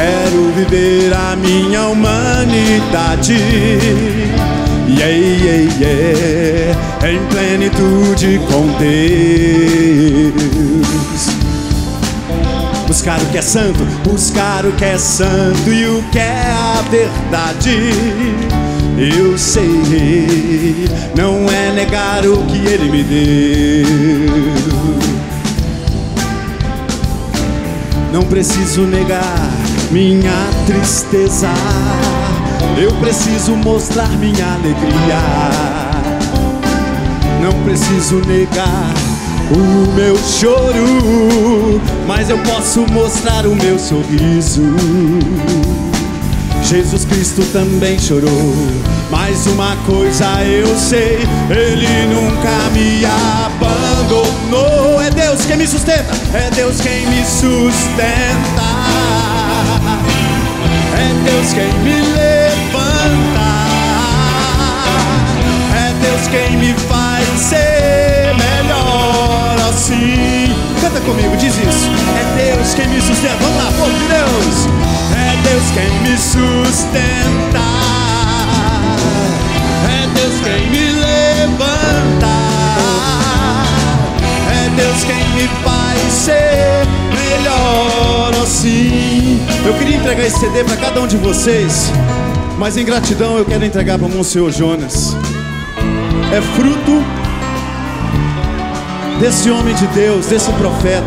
Quero viver a minha humanidade. Yeah, yeah, yeah, em plenitude com Deus. Buscar o que é santo, buscar o que é santo e o que é a verdade. Eu sei, não é negar o que Ele me deu. Não preciso negar minha tristeza. Eu preciso mostrar minha alegria. Não preciso negar o meu choro, mas eu posso mostrar o meu sorriso. Jesus Cristo também chorou, mas uma coisa eu sei, Ele nunca me abandonou. É Deus quem me sustenta, é Deus quem me sustenta. É Deus quem me levanta. É Deus quem me faz ser melhor assim. Canta comigo, diz isso. É Deus quem me sustenta. Vamos lá, povo de Deus. É Deus quem me sustenta. É Deus quem me levanta. Deus quem me faz ser melhor assim. Eu queria entregar esse CD para cada um de vocês, mas em gratidão eu quero entregar para Monsenhor Jonas. É fruto desse homem de Deus, desse profeta,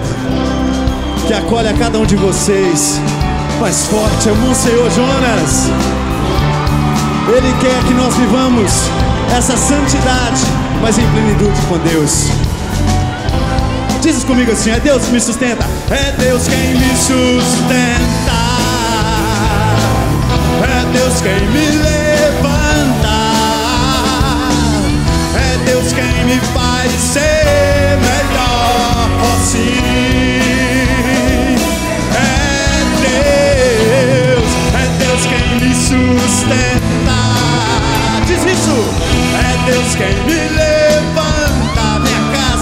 que acolhe a cada um de vocês. Mais forte é Monsenhor Jonas. Ele quer que nós vivamos essa santidade, mas em plenitude com Deus. Diz isso comigo assim: é Deus que me sustenta, é Deus quem me sustenta, é Deus quem me levanta, é Deus quem me faz ser melhor assim. É Deus, é Deus quem me sustenta. Diz isso, é Deus quem me levanta,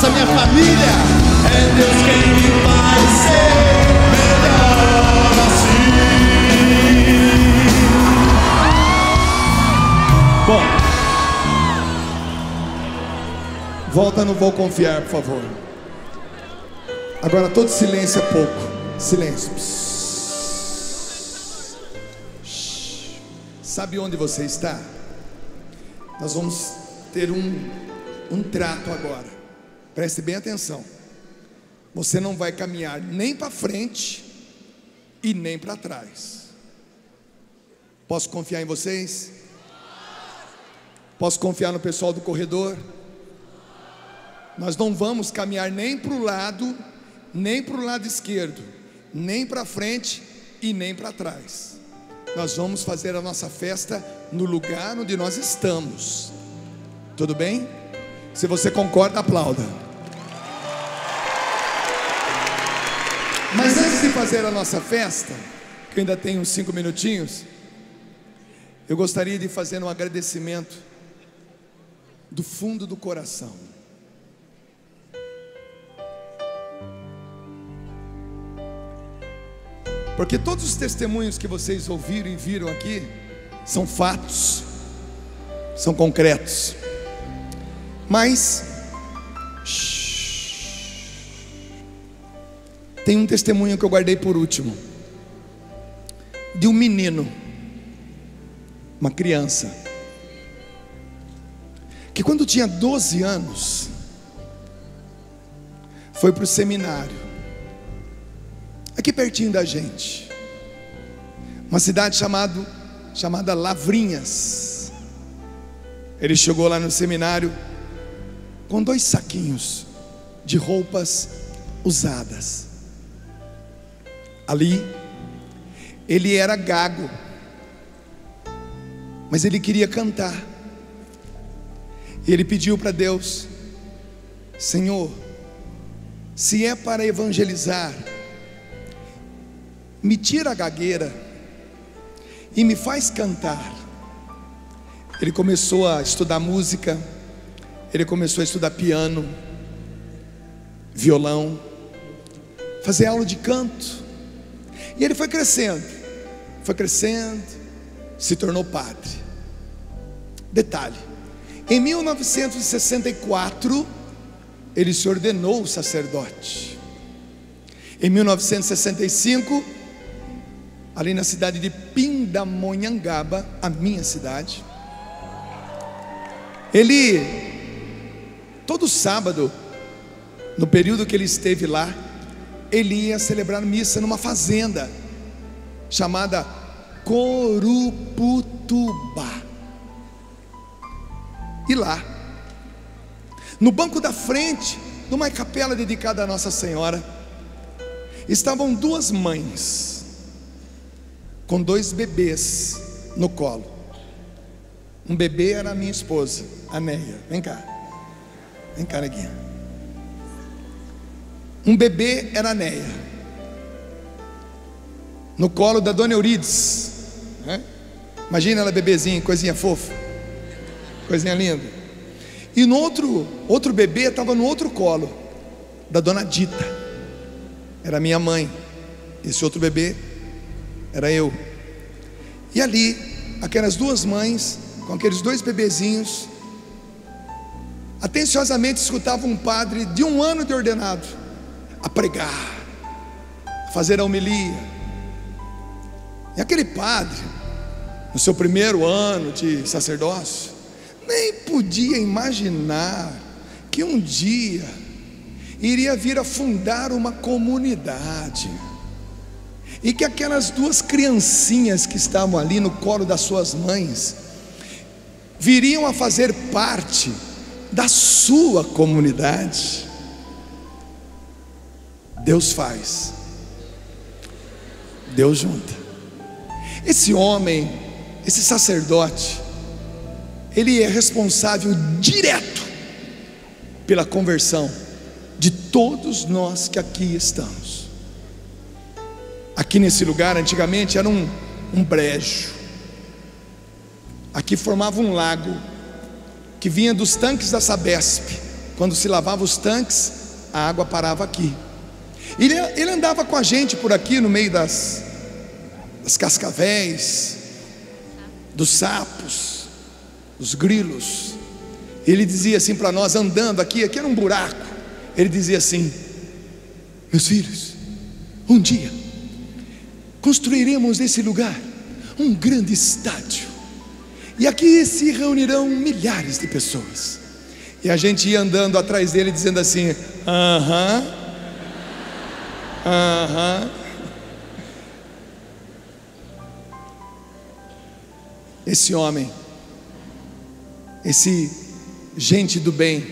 casa, minha família. É Deus quem me faz ser melhor assim. Bom, volta, não vou confiar, por favor. Agora todo silêncio é pouco. Silêncio. Shhh. Sabe onde você está? Nós vamos ter um, um trato agora. Preste bem atenção. Você não vai caminhar nem para frente e nem para trás. Posso confiar em vocês? Posso confiar no pessoal do corredor? Nós não vamos caminhar nem para o lado, nem para o lado esquerdo, nem para frente e nem para trás. Nós vamos fazer a nossa festa no lugar onde nós estamos. Tudo bem? Se você concorda, aplauda. Mas antes de fazer a nossa festa, que eu ainda tenho uns cinco minutinhos, eu gostaria de fazer um agradecimento do fundo do coração. Porque todos os testemunhos que vocês ouviram e viram aqui são fatos, são concretos. Mas tem um testemunho que eu guardei por último de um menino, uma criança, que quando tinha 12 anos foi para o seminário aqui pertinho da gente, uma cidade chamado, chamada Lavrinhas. Ele chegou lá no seminário com dois saquinhos de roupas usadas. Ali, ele era gago, mas ele queria cantar. Ele pediu para Deus: Senhor, se é para evangelizar, me tira a gagueira e me faz cantar. Ele começou a estudar música, ele começou a estudar piano, violão, fazer aula de canto. E ele foi crescendo, foi crescendo, se tornou padre. Detalhe: em 1964, ele se ordenou sacerdote. Em 1965, ali na cidade de Pindamonhangaba, a minha cidade. Ele, todo sábado, no período que ele esteve lá, ele ia celebrar missa numa fazenda chamada Coruputubá. E lá, no banco da frente, numa capela dedicada a Nossa Senhora, estavam duas mães com dois bebês no colo. Um bebê era a minha esposa, a Neia. Vem cá. Vem cá, Neguinha. Um bebê era Neia. No colo da dona Eurides. Né? Imagina ela bebezinha, coisinha fofa. Coisinha linda. E no outro, outro bebê estava no outro colo da dona Dita. Era minha mãe. Esse outro bebê era eu. E ali, aquelas duas mães, com aqueles dois bebezinhos, atenciosamente escutavam um padre de um ano de ordenado a pregar, a fazer a homilia. E aquele padre, no seu primeiro ano de sacerdócio, nem podia imaginar que um dia iria vir a fundar uma comunidade e que aquelas duas criancinhas que estavam ali no colo das suas mães viriam a fazer parte da sua comunidade. Deus faz, Deus junta. Esse homem, esse sacerdote, ele é responsável direto pela conversão de todos nós que aqui estamos. Aqui nesse lugar, antigamente, era um, um brejo. Aqui formava um lago que vinha dos tanques da Sabesp. Quando se lavava os tanques, a água parava aqui. Ele, ele andava com a gente por aqui no meio das, das cascavéis, dos sapos, dos grilos. Ele dizia assim para nós, andando aqui, aqui era um buraco. Ele dizia assim: Meus filhos, um dia construiremos nesse lugar um grande estádio. E aqui se reunirão milhares de pessoas. E a gente ia andando atrás dele dizendo assim: aham, aham. Esse homem, esse gente do bem,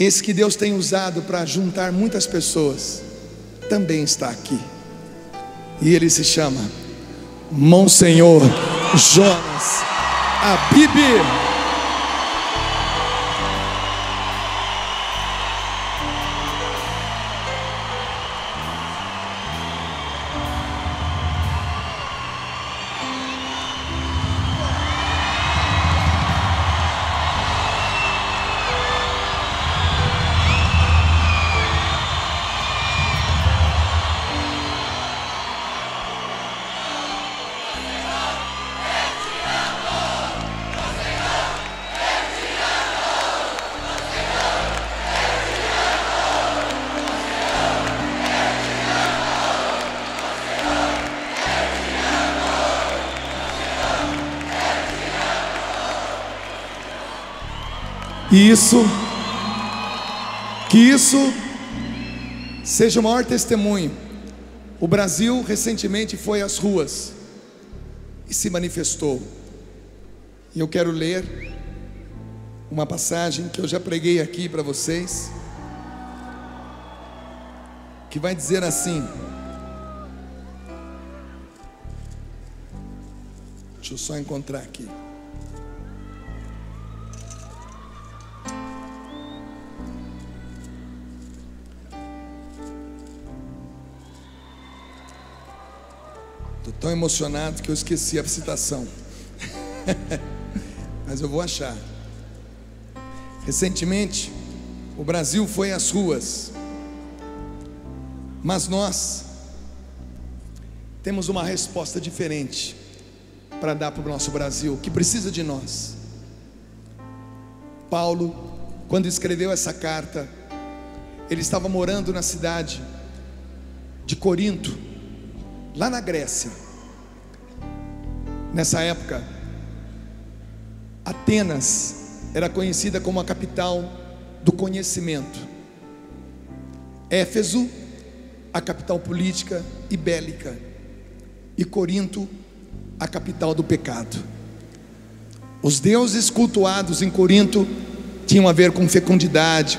esse que Deus tem usado para juntar muitas pessoas, também está aqui. E ele se chama Monsenhor Jonas Abib. E isso, que isso seja o maior testemunho. O Brasil recentemente foi às ruas e se manifestou. E eu quero ler uma passagem que eu já preguei aqui para vocês, que vai dizer assim: Deixa eu só encontrar aqui. Tão emocionado que eu esqueci a citação. Mas eu vou achar. Recentemente, o Brasil foi às ruas. Mas nós temos uma resposta diferente para dar para o nosso Brasil, que precisa de nós. Paulo, quando escreveu essa carta, ele estava morando na cidade de Corinto, lá na Grécia. Nessa época, Atenas era conhecida como a capital do conhecimento. Éfeso, a capital política e bélica. E Corinto, a capital do pecado. Os deuses cultuados em Corinto tinham a ver com fecundidade,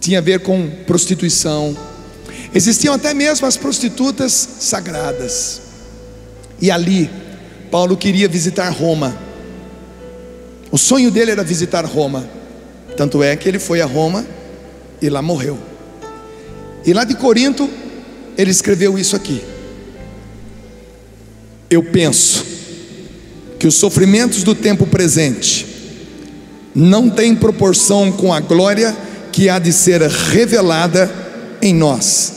tinha a ver com prostituição. Existiam até mesmo as prostitutas sagradas. E ali, Paulo queria visitar Roma. O sonho dele era visitar Roma. Tanto é que ele foi a Roma e lá morreu. E lá de Corinto, ele escreveu isso aqui. Eu penso que os sofrimentos do tempo presente não têm proporção com a glória que há de ser revelada em nós.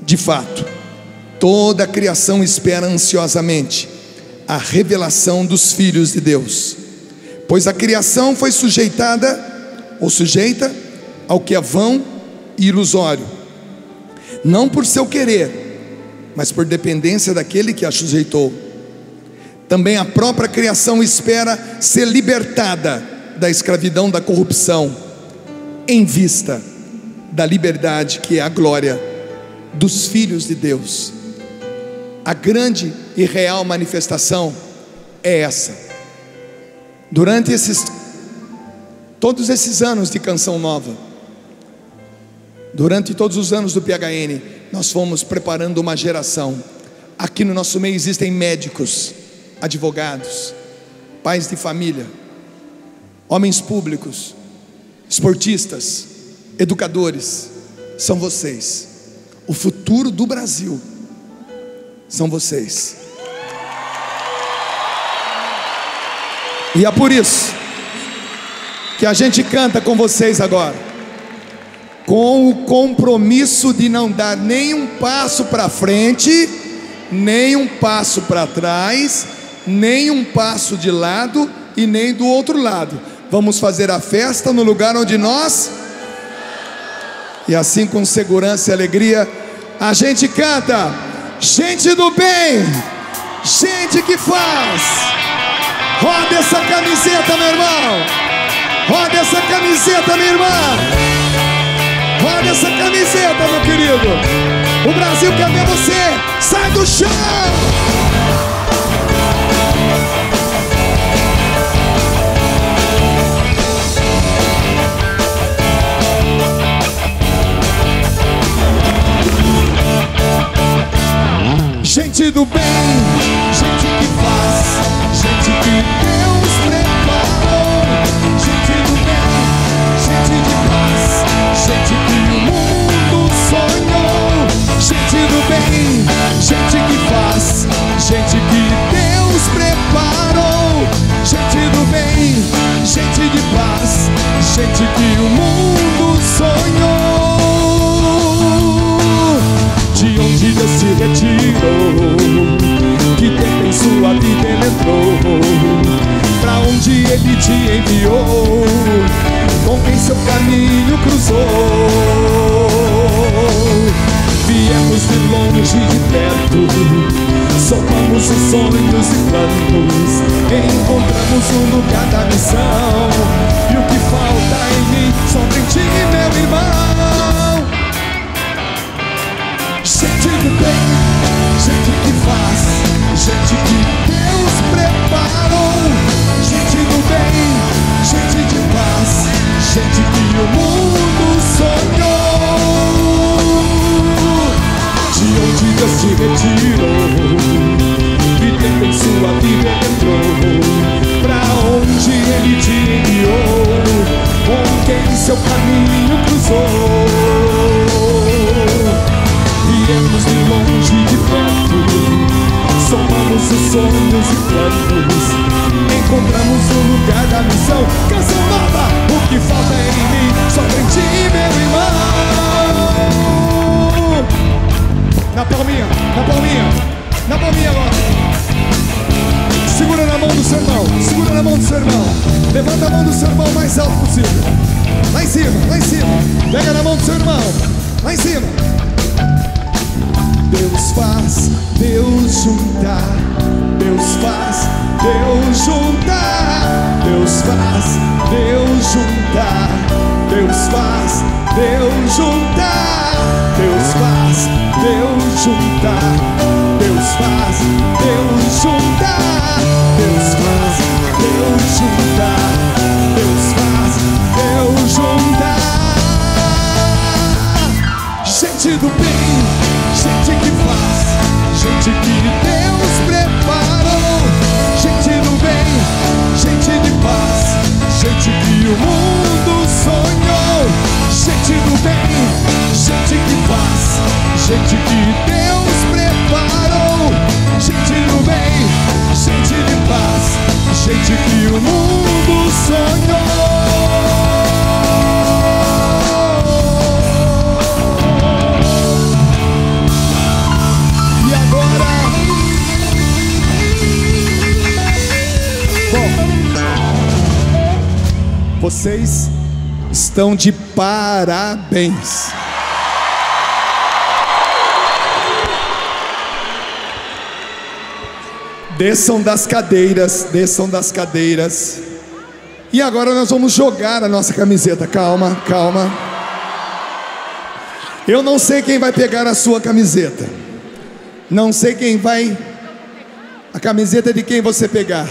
De fato, toda a criação espera ansiosamente a revelação dos filhos de Deus, pois a criação foi sujeitada ou sujeita ao que é vão e ilusório, não por seu querer, mas por dependência daquele que a sujeitou. Também a própria criação espera ser libertada da escravidão da corrupção, em vista da liberdade que é a glória dos filhos de Deus. A grande e real manifestação é essa. Durante esses todos esses anos de canção nova, durante todos os anos do PHN, nós fomos preparando uma geração. Aqui no nosso meio existem médicos, advogados, pais de família, homens públicos, esportistas, educadores, são vocês. O futuro do Brasil são vocês. E é por isso que a gente canta com vocês agora com o compromisso de não dar nenhum passo para frente, nem um passo para trás, nem um passo de lado e nem do outro lado. Vamos fazer a festa no lugar onde nós. E assim, com segurança e alegria, a gente canta. Gente do bem, gente que faz. Roda essa camiseta, meu irmão. Roda essa camiseta, minha irmã. Roda essa camiseta, meu querido. O Brasil quer ver você. Sai do chão. Gente do bem, gente que faz, gente que Deus preparou. Gente do bem, gente de paz, gente que gente do bem, gente que faz, gente que Deus preparou, gente do bem, gente de paz, gente que o mundo Deus se retirou, que tempo em sua vida ele entrou, pra onde ele te enviou, com quem seu caminho cruzou viemos de longe de perto, somamos os sonhos e planos. Encontramos o lugar da missão. E o que falta em mim, estão de parabéns. Desçam das cadeiras, desçam das cadeiras. E agora nós vamos jogar a nossa camiseta. Calma, calma. Eu não sei quem vai pegar a sua camiseta. Não sei quem vai. A camiseta de quem você pegar.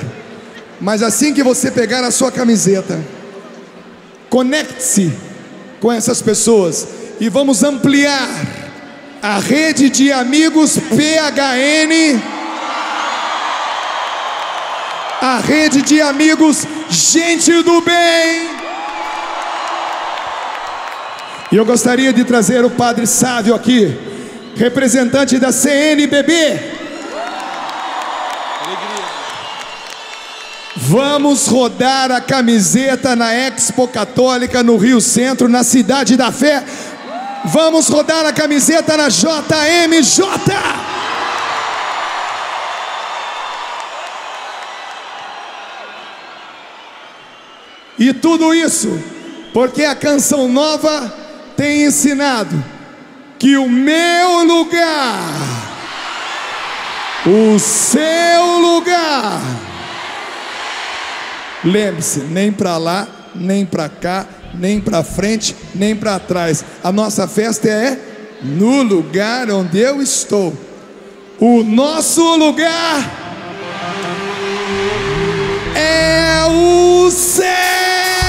Mas assim que você pegar a sua camiseta, conecte-se com essas pessoas e vamos ampliar a rede de amigos PHN. A rede de amigos Gente do Bem. E eu gostaria de trazer o Padre Sávio aqui, representante da CNBB. Vamos rodar a camiseta na Expo Católica no Rio Centro, na Cidade da Fé. Vamos rodar a camiseta na JMJ. E tudo isso porque a canção nova tem ensinado que o meu lugar, o seu lugar, lembre-se, nem para lá, nem para cá, nem para frente, nem para trás. A nossa festa é no lugar onde eu estou. O nosso lugar é o céu.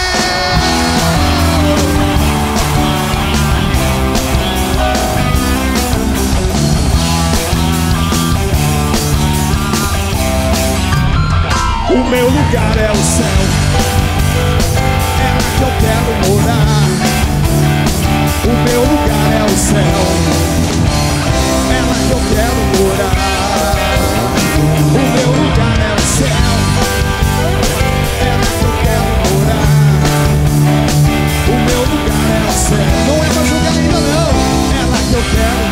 O meu lugar é o céu, é lá que eu quero morar. O meu lugar é o céu, é lá que eu quero morar. O meu lugar é o céu, é lá que eu quero morar. O meu lugar é o céu, não é pra jogar ainda não, é lá que eu quero morar.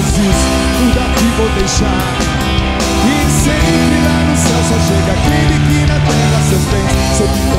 Isso tudo aqui vou deixar. E sempre lá no céu só chega aquele que na terra seus bens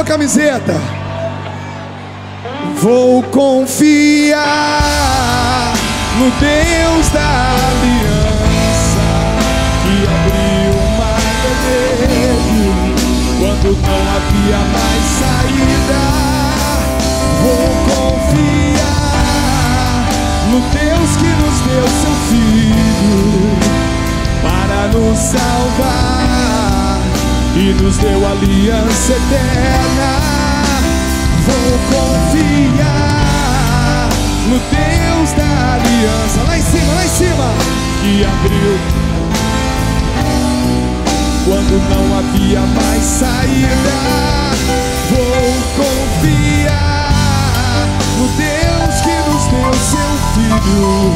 sua camiseta. Vou confiar no Deus da aliança que abriu o mar vermelho quando não havia mais saída. Vou confiar no Deus que nos deu seu filho para nos salvar e nos deu aliança eterna. Que abriu quando não havia mais saída. Vou confiar no Deus que nos deu seu filho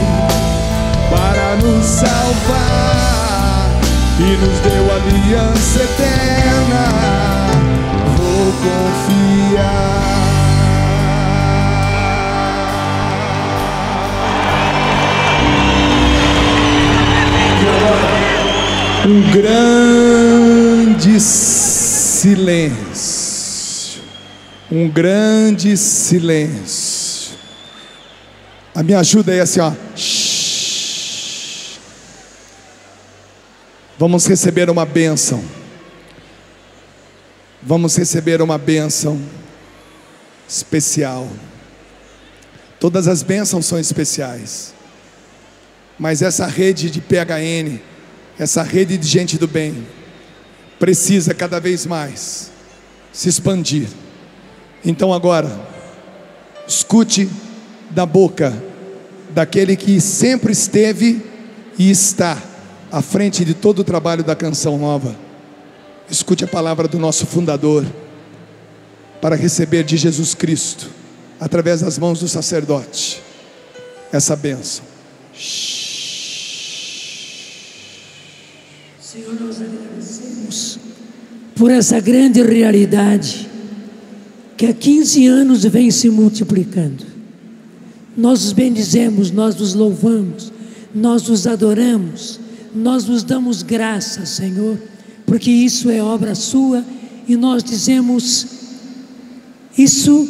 para nos salvar e nos deu aliança eterna. Vou confiar. Um grande silêncio. Um grande silêncio. A minha ajuda é assim, ó. Vamos receber uma bênção. Vamos receber uma bênção especial. Todas as bênçãos são especiais. Mas essa rede de PHN, essa rede de gente do bem, precisa cada vez mais se expandir. Então agora, escute da boca daquele que sempre esteve e está à frente de todo o trabalho da canção nova. Escute a palavra do nosso fundador para receber de Jesus Cristo, através das mãos do sacerdote, essa bênção. Senhor, nós agradecemos por essa grande realidade que há 15 anos vem se multiplicando. Nós os bendizemos, nós os louvamos, nós os adoramos, nós nos damos graças, Senhor, porque isso é obra sua e nós dizemos: isso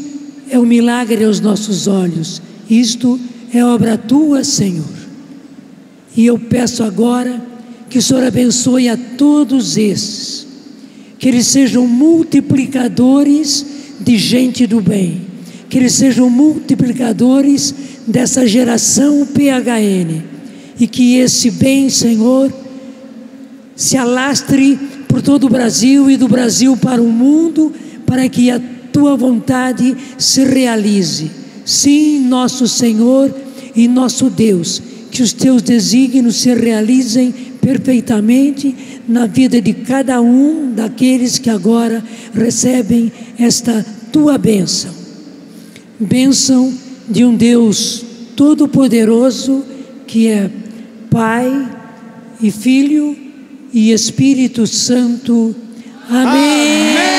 é um milagre aos nossos olhos, isto é obra tua, Senhor. E eu peço agora que o Senhor abençoe a todos esses, que eles sejam multiplicadores de gente do bem, que eles sejam multiplicadores dessa geração PHN, e que esse bem, Senhor, se alastre por todo o Brasil e do Brasil para o mundo, para que a tua vontade se realize. Sim, nosso Senhor e nosso Deus, que os teus desígnios se realizem perfeitamente na vida de cada um daqueles que agora recebem esta tua bênção. Bênção de um Deus todo-poderoso que é Pai e Filho e Espírito Santo. Amém.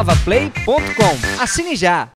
cançãonovaplay.com. Assine já.